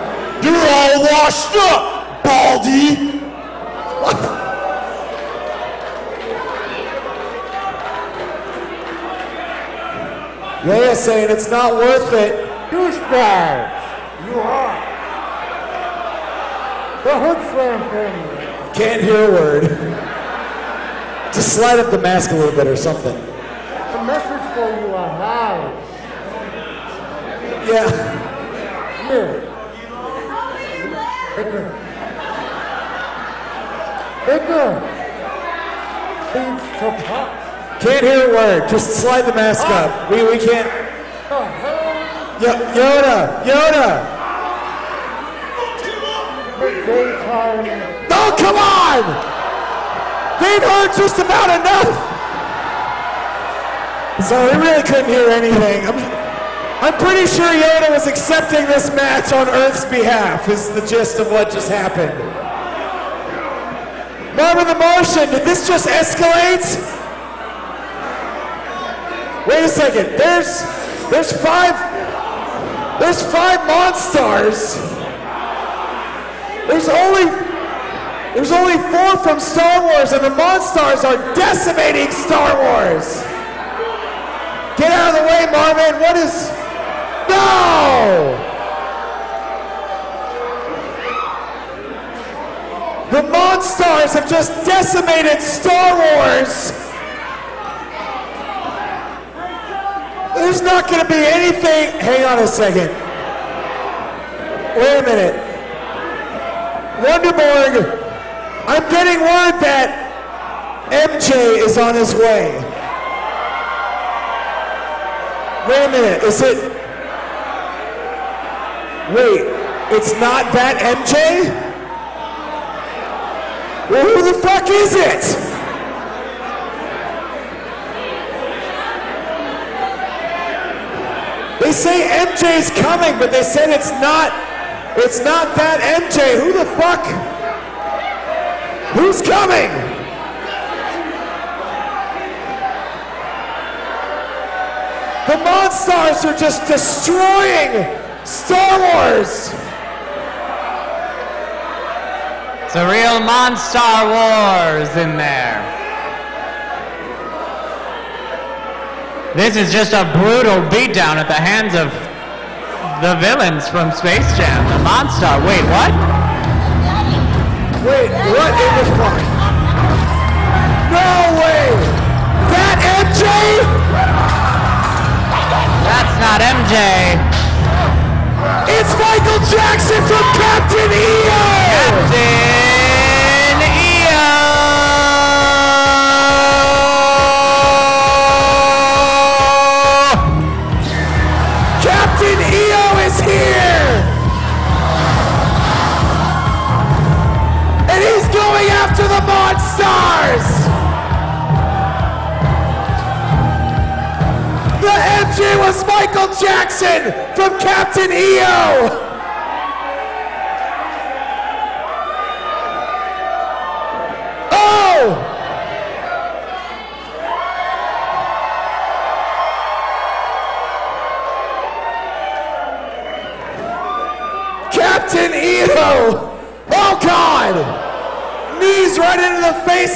You're all washed up, Baldy. What? Leia saying it's not worth it. Douchebags! You are. The Hoodslam family. Can't hear a word. Just slide up the mask a little bit or something. A message for you on high. Yeah. Here. Edgar. Edgar. Beans to pop. Can't hear a word. Just slide the mask up. Ah. We, we can't. Yo- Yoda! Yoda! No, come on! They've heard just about enough! So we really couldn't hear anything. I'm, I'm pretty sure Yoda was accepting this match on Earth's behalf, is the gist of what just happened. Marvin the Martian, did this just escalate? Wait a second. There's there's five there's five monsters. There's only there's only four from Star Wars, and the Monstars are decimating Star Wars. Get out of the way, Marvin. What is no? The Monstars have just decimated Star Wars. There's not going to be anything. Hang on a second. Wait a minute. Wonderborg, I'm getting word that MJ is on his way. Wait a minute. Is it. Wait. It's not that MJ? Well, who the fuck is it? They say MJ's coming, but they said it's not. It's not that MJ. Who the fuck? Who's coming? The Monstars are just destroying Star Wars. It's a real Monstar Wars in there. This is just a brutal beatdown at the hands of the villains from Space Jam. The Monstar. Wait, what? Wait, what in the fuck? No way! That MJ? That's not MJ. It's Michael Jackson from Captain EO! Captain Monstars! The MJ was Michael Jackson from Captain EO!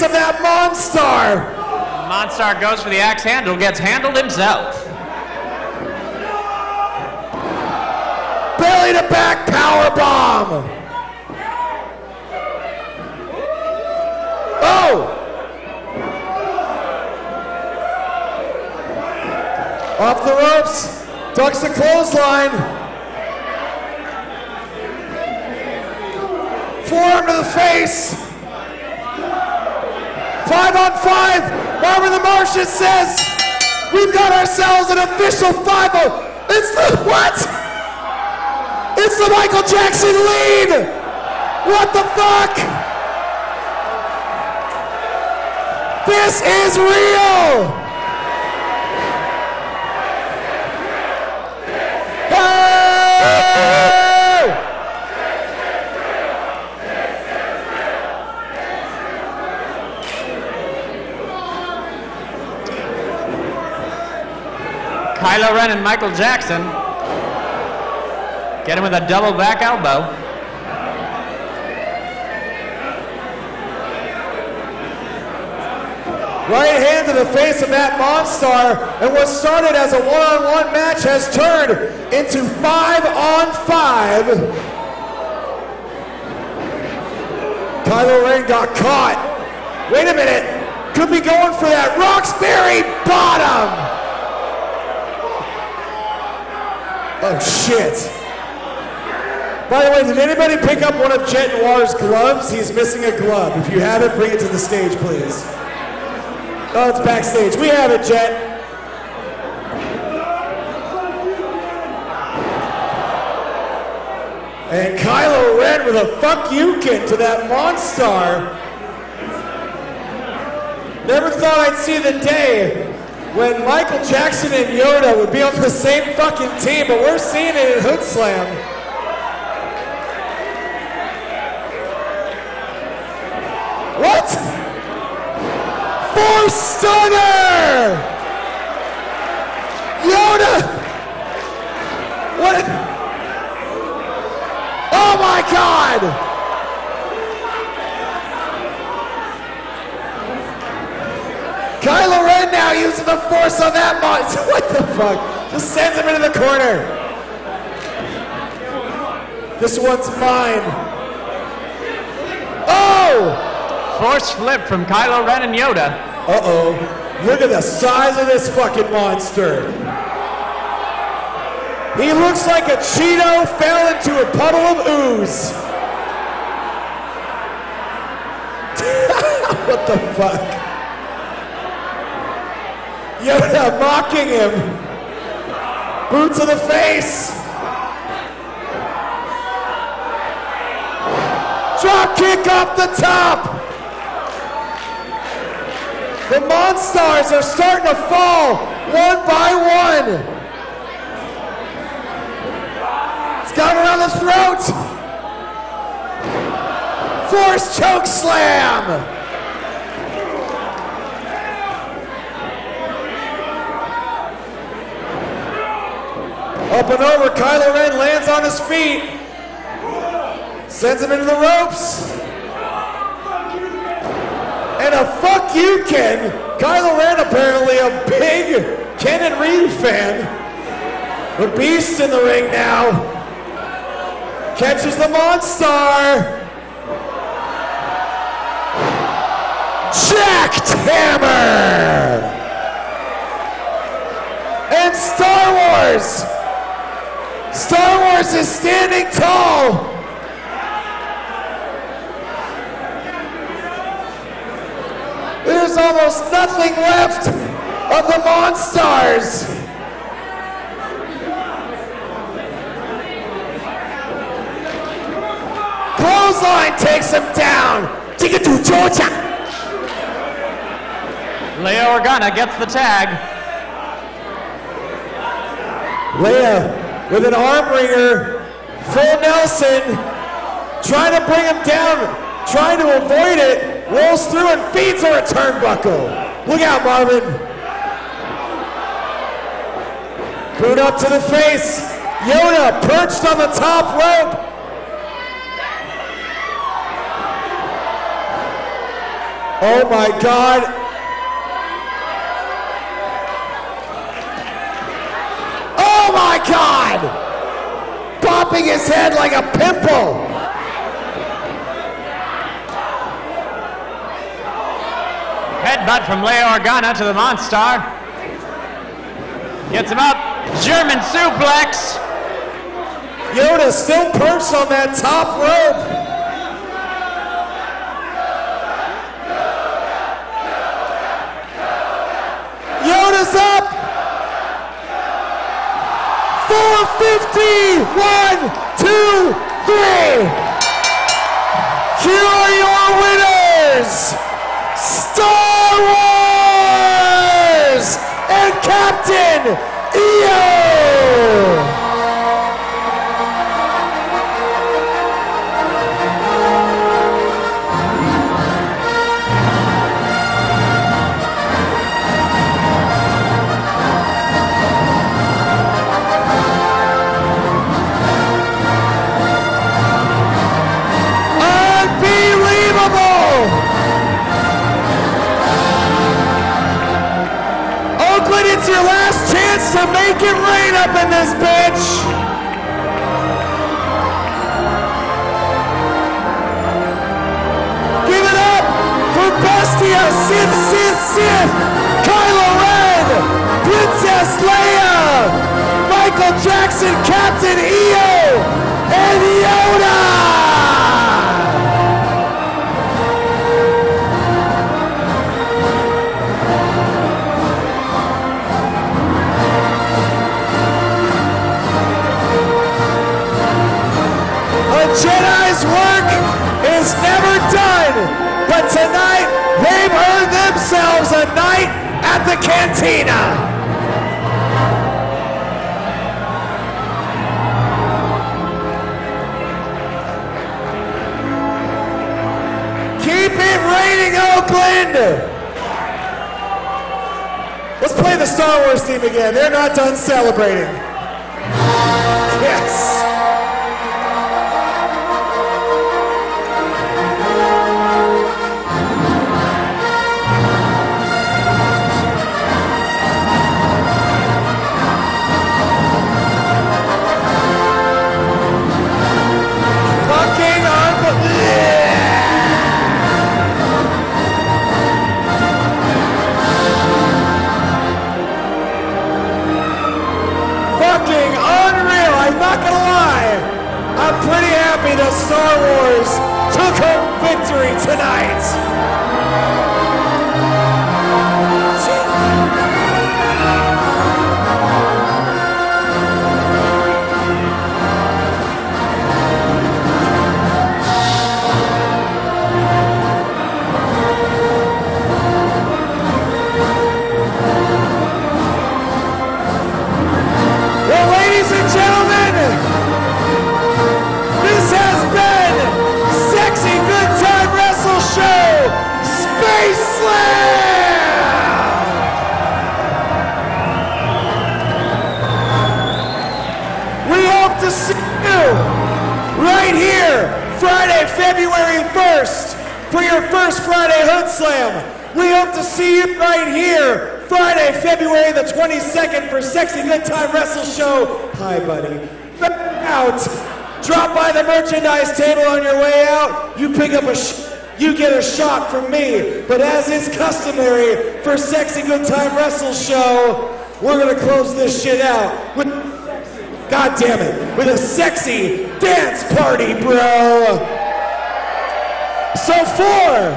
Of that monster! Monstar goes for the axe handle, gets handled himself. Belly to back power bomb! Oh! Off the ropes, ducks the clothesline. Forearm to the face. Five on five. Marvin the Martian says, we've got ourselves an official 5 It's the, what? It's the Michael Jackson lead. What the fuck? This is real. Kylo Ren and Michael Jackson. Get him with a double back elbow. Right hand to the face of Matt Monstar, and what started as a one-on-one match has turned into five on five. Kylo Ren got caught. Wait a minute. Could be going for that Roxbury bottom. Oh shit. By the way, did anybody pick up one of Jet Noir's gloves? He's missing a glove. If you have it, bring it to the stage, please. Oh, it's backstage. We have it, Jet. And Kylo Ren with a fuck you kick to that Monstar. Never thought I'd see the day when Michael Jackson and Yoda would be on the same fucking team, but we're seeing it in Hoodslam. What? Force Stunner! Yoda! What? Oh my god! Kylo Ren now using the force on that monster. (laughs) What the fuck? Just sends him into the corner. This one's mine. Oh! Force flip from Kylo Ren and Yoda. Uh-oh. Look at the size of this fucking monster. He looks like a Cheeto fell into a puddle of ooze. (laughs) what the fuck? Yoda mocking him. Boot to the face. Drop kick off the top. The Monstars are starting to fall one by one. It's got around the throat. Force choke slam. Up and over, Kylo Ren lands on his feet. Sends him into the ropes. And a fuck you, Ken. Kylo Ren apparently a big Ken and Reed fan. The Beast in the ring now. Catches the Monstar. Jacked Hammer. And Star Wars. Star Wars is standing tall. There's almost nothing left of the Monstars. Clothesline takes him down. Take it to Georgia. Leia Organa gets the tag. Leia with an arm wringer, full Nelson, trying to bring him down, trying to avoid it, rolls through and feeds her a turnbuckle. Look out, Marvin. Boot up to the face. Yoda perched on the top rope. Oh my God. my God! Popping his head like a pimple! Headbutt from Leia Organa to the Monstar. Gets him up. German suplex. Yoda still perched on that top rope. Yoda's up! 450. One, two, three. Here are your winners. Star Wars and Captain EO. It's your last chance to make it rain up in this bitch! Give it up for Bestia, Sith, Sith, Sith, Kylo Ren, Princess Leia, Michael Jackson, Captain EO, and Yoda! Never done, but tonight they've earned themselves a night at the cantina. Keep it raining, Oakland! Let's play the Star Wars theme again. They're not done celebrating. Yes. Star Wars took home victory tonight. February 1st for your first Friday Hoodslam. We hope to see you right here Friday, February the 22nd for Sexy Good Time Wrestle Show. Hi, buddy. Out. Drop by the merchandise table on your way out. You pick up a sh- you get a shot from me. But as is customary for Sexy Good Time Wrestle Show, we're gonna close this shit out with God damn it, with a sexy dance party, bro. So for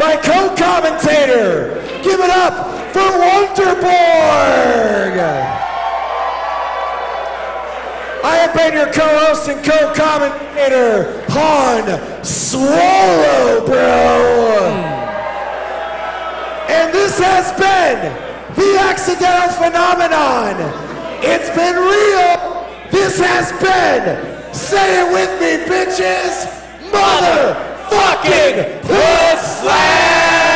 my co-commentator, give it up for Wonderborg. I have been your co-host and co-commentator, Han Swallow, bro. And this has been the accidental phenomenon. It's been real. This has been, say it with me, bitches, motherfucking Hoodslam!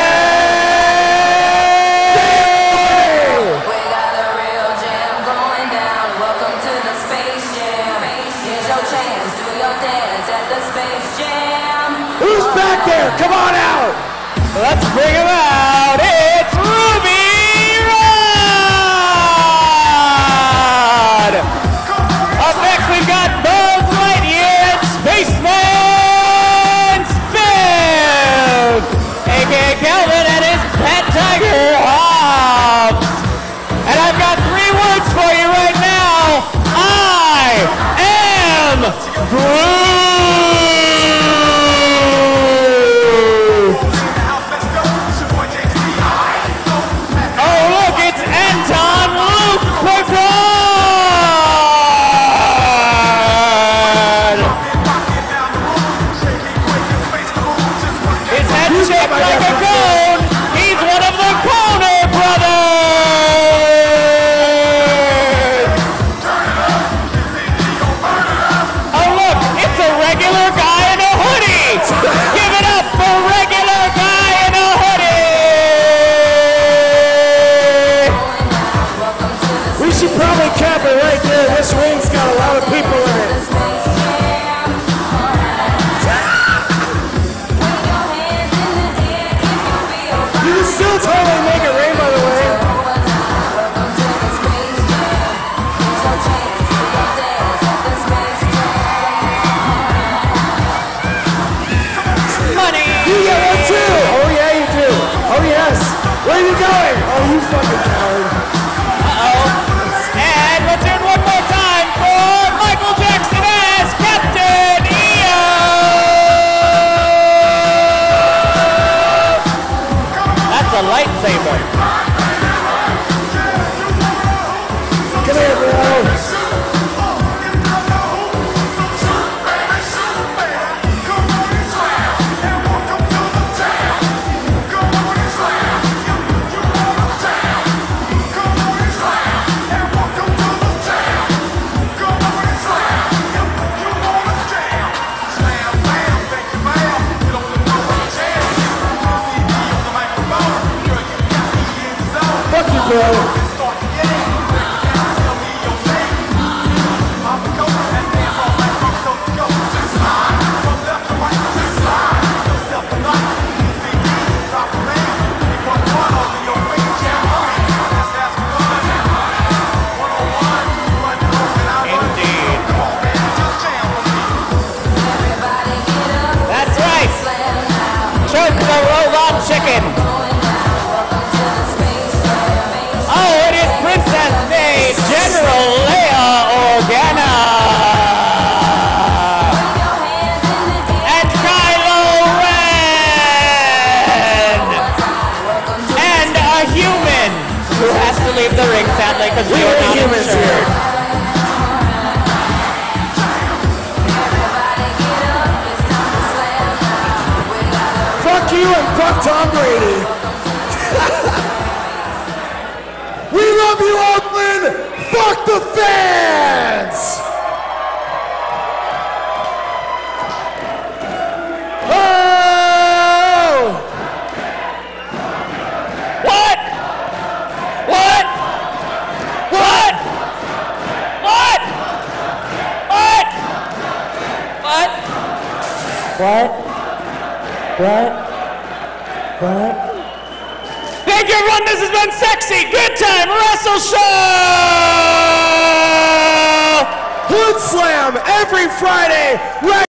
Time Wrestle Show. Hoodslam every Friday right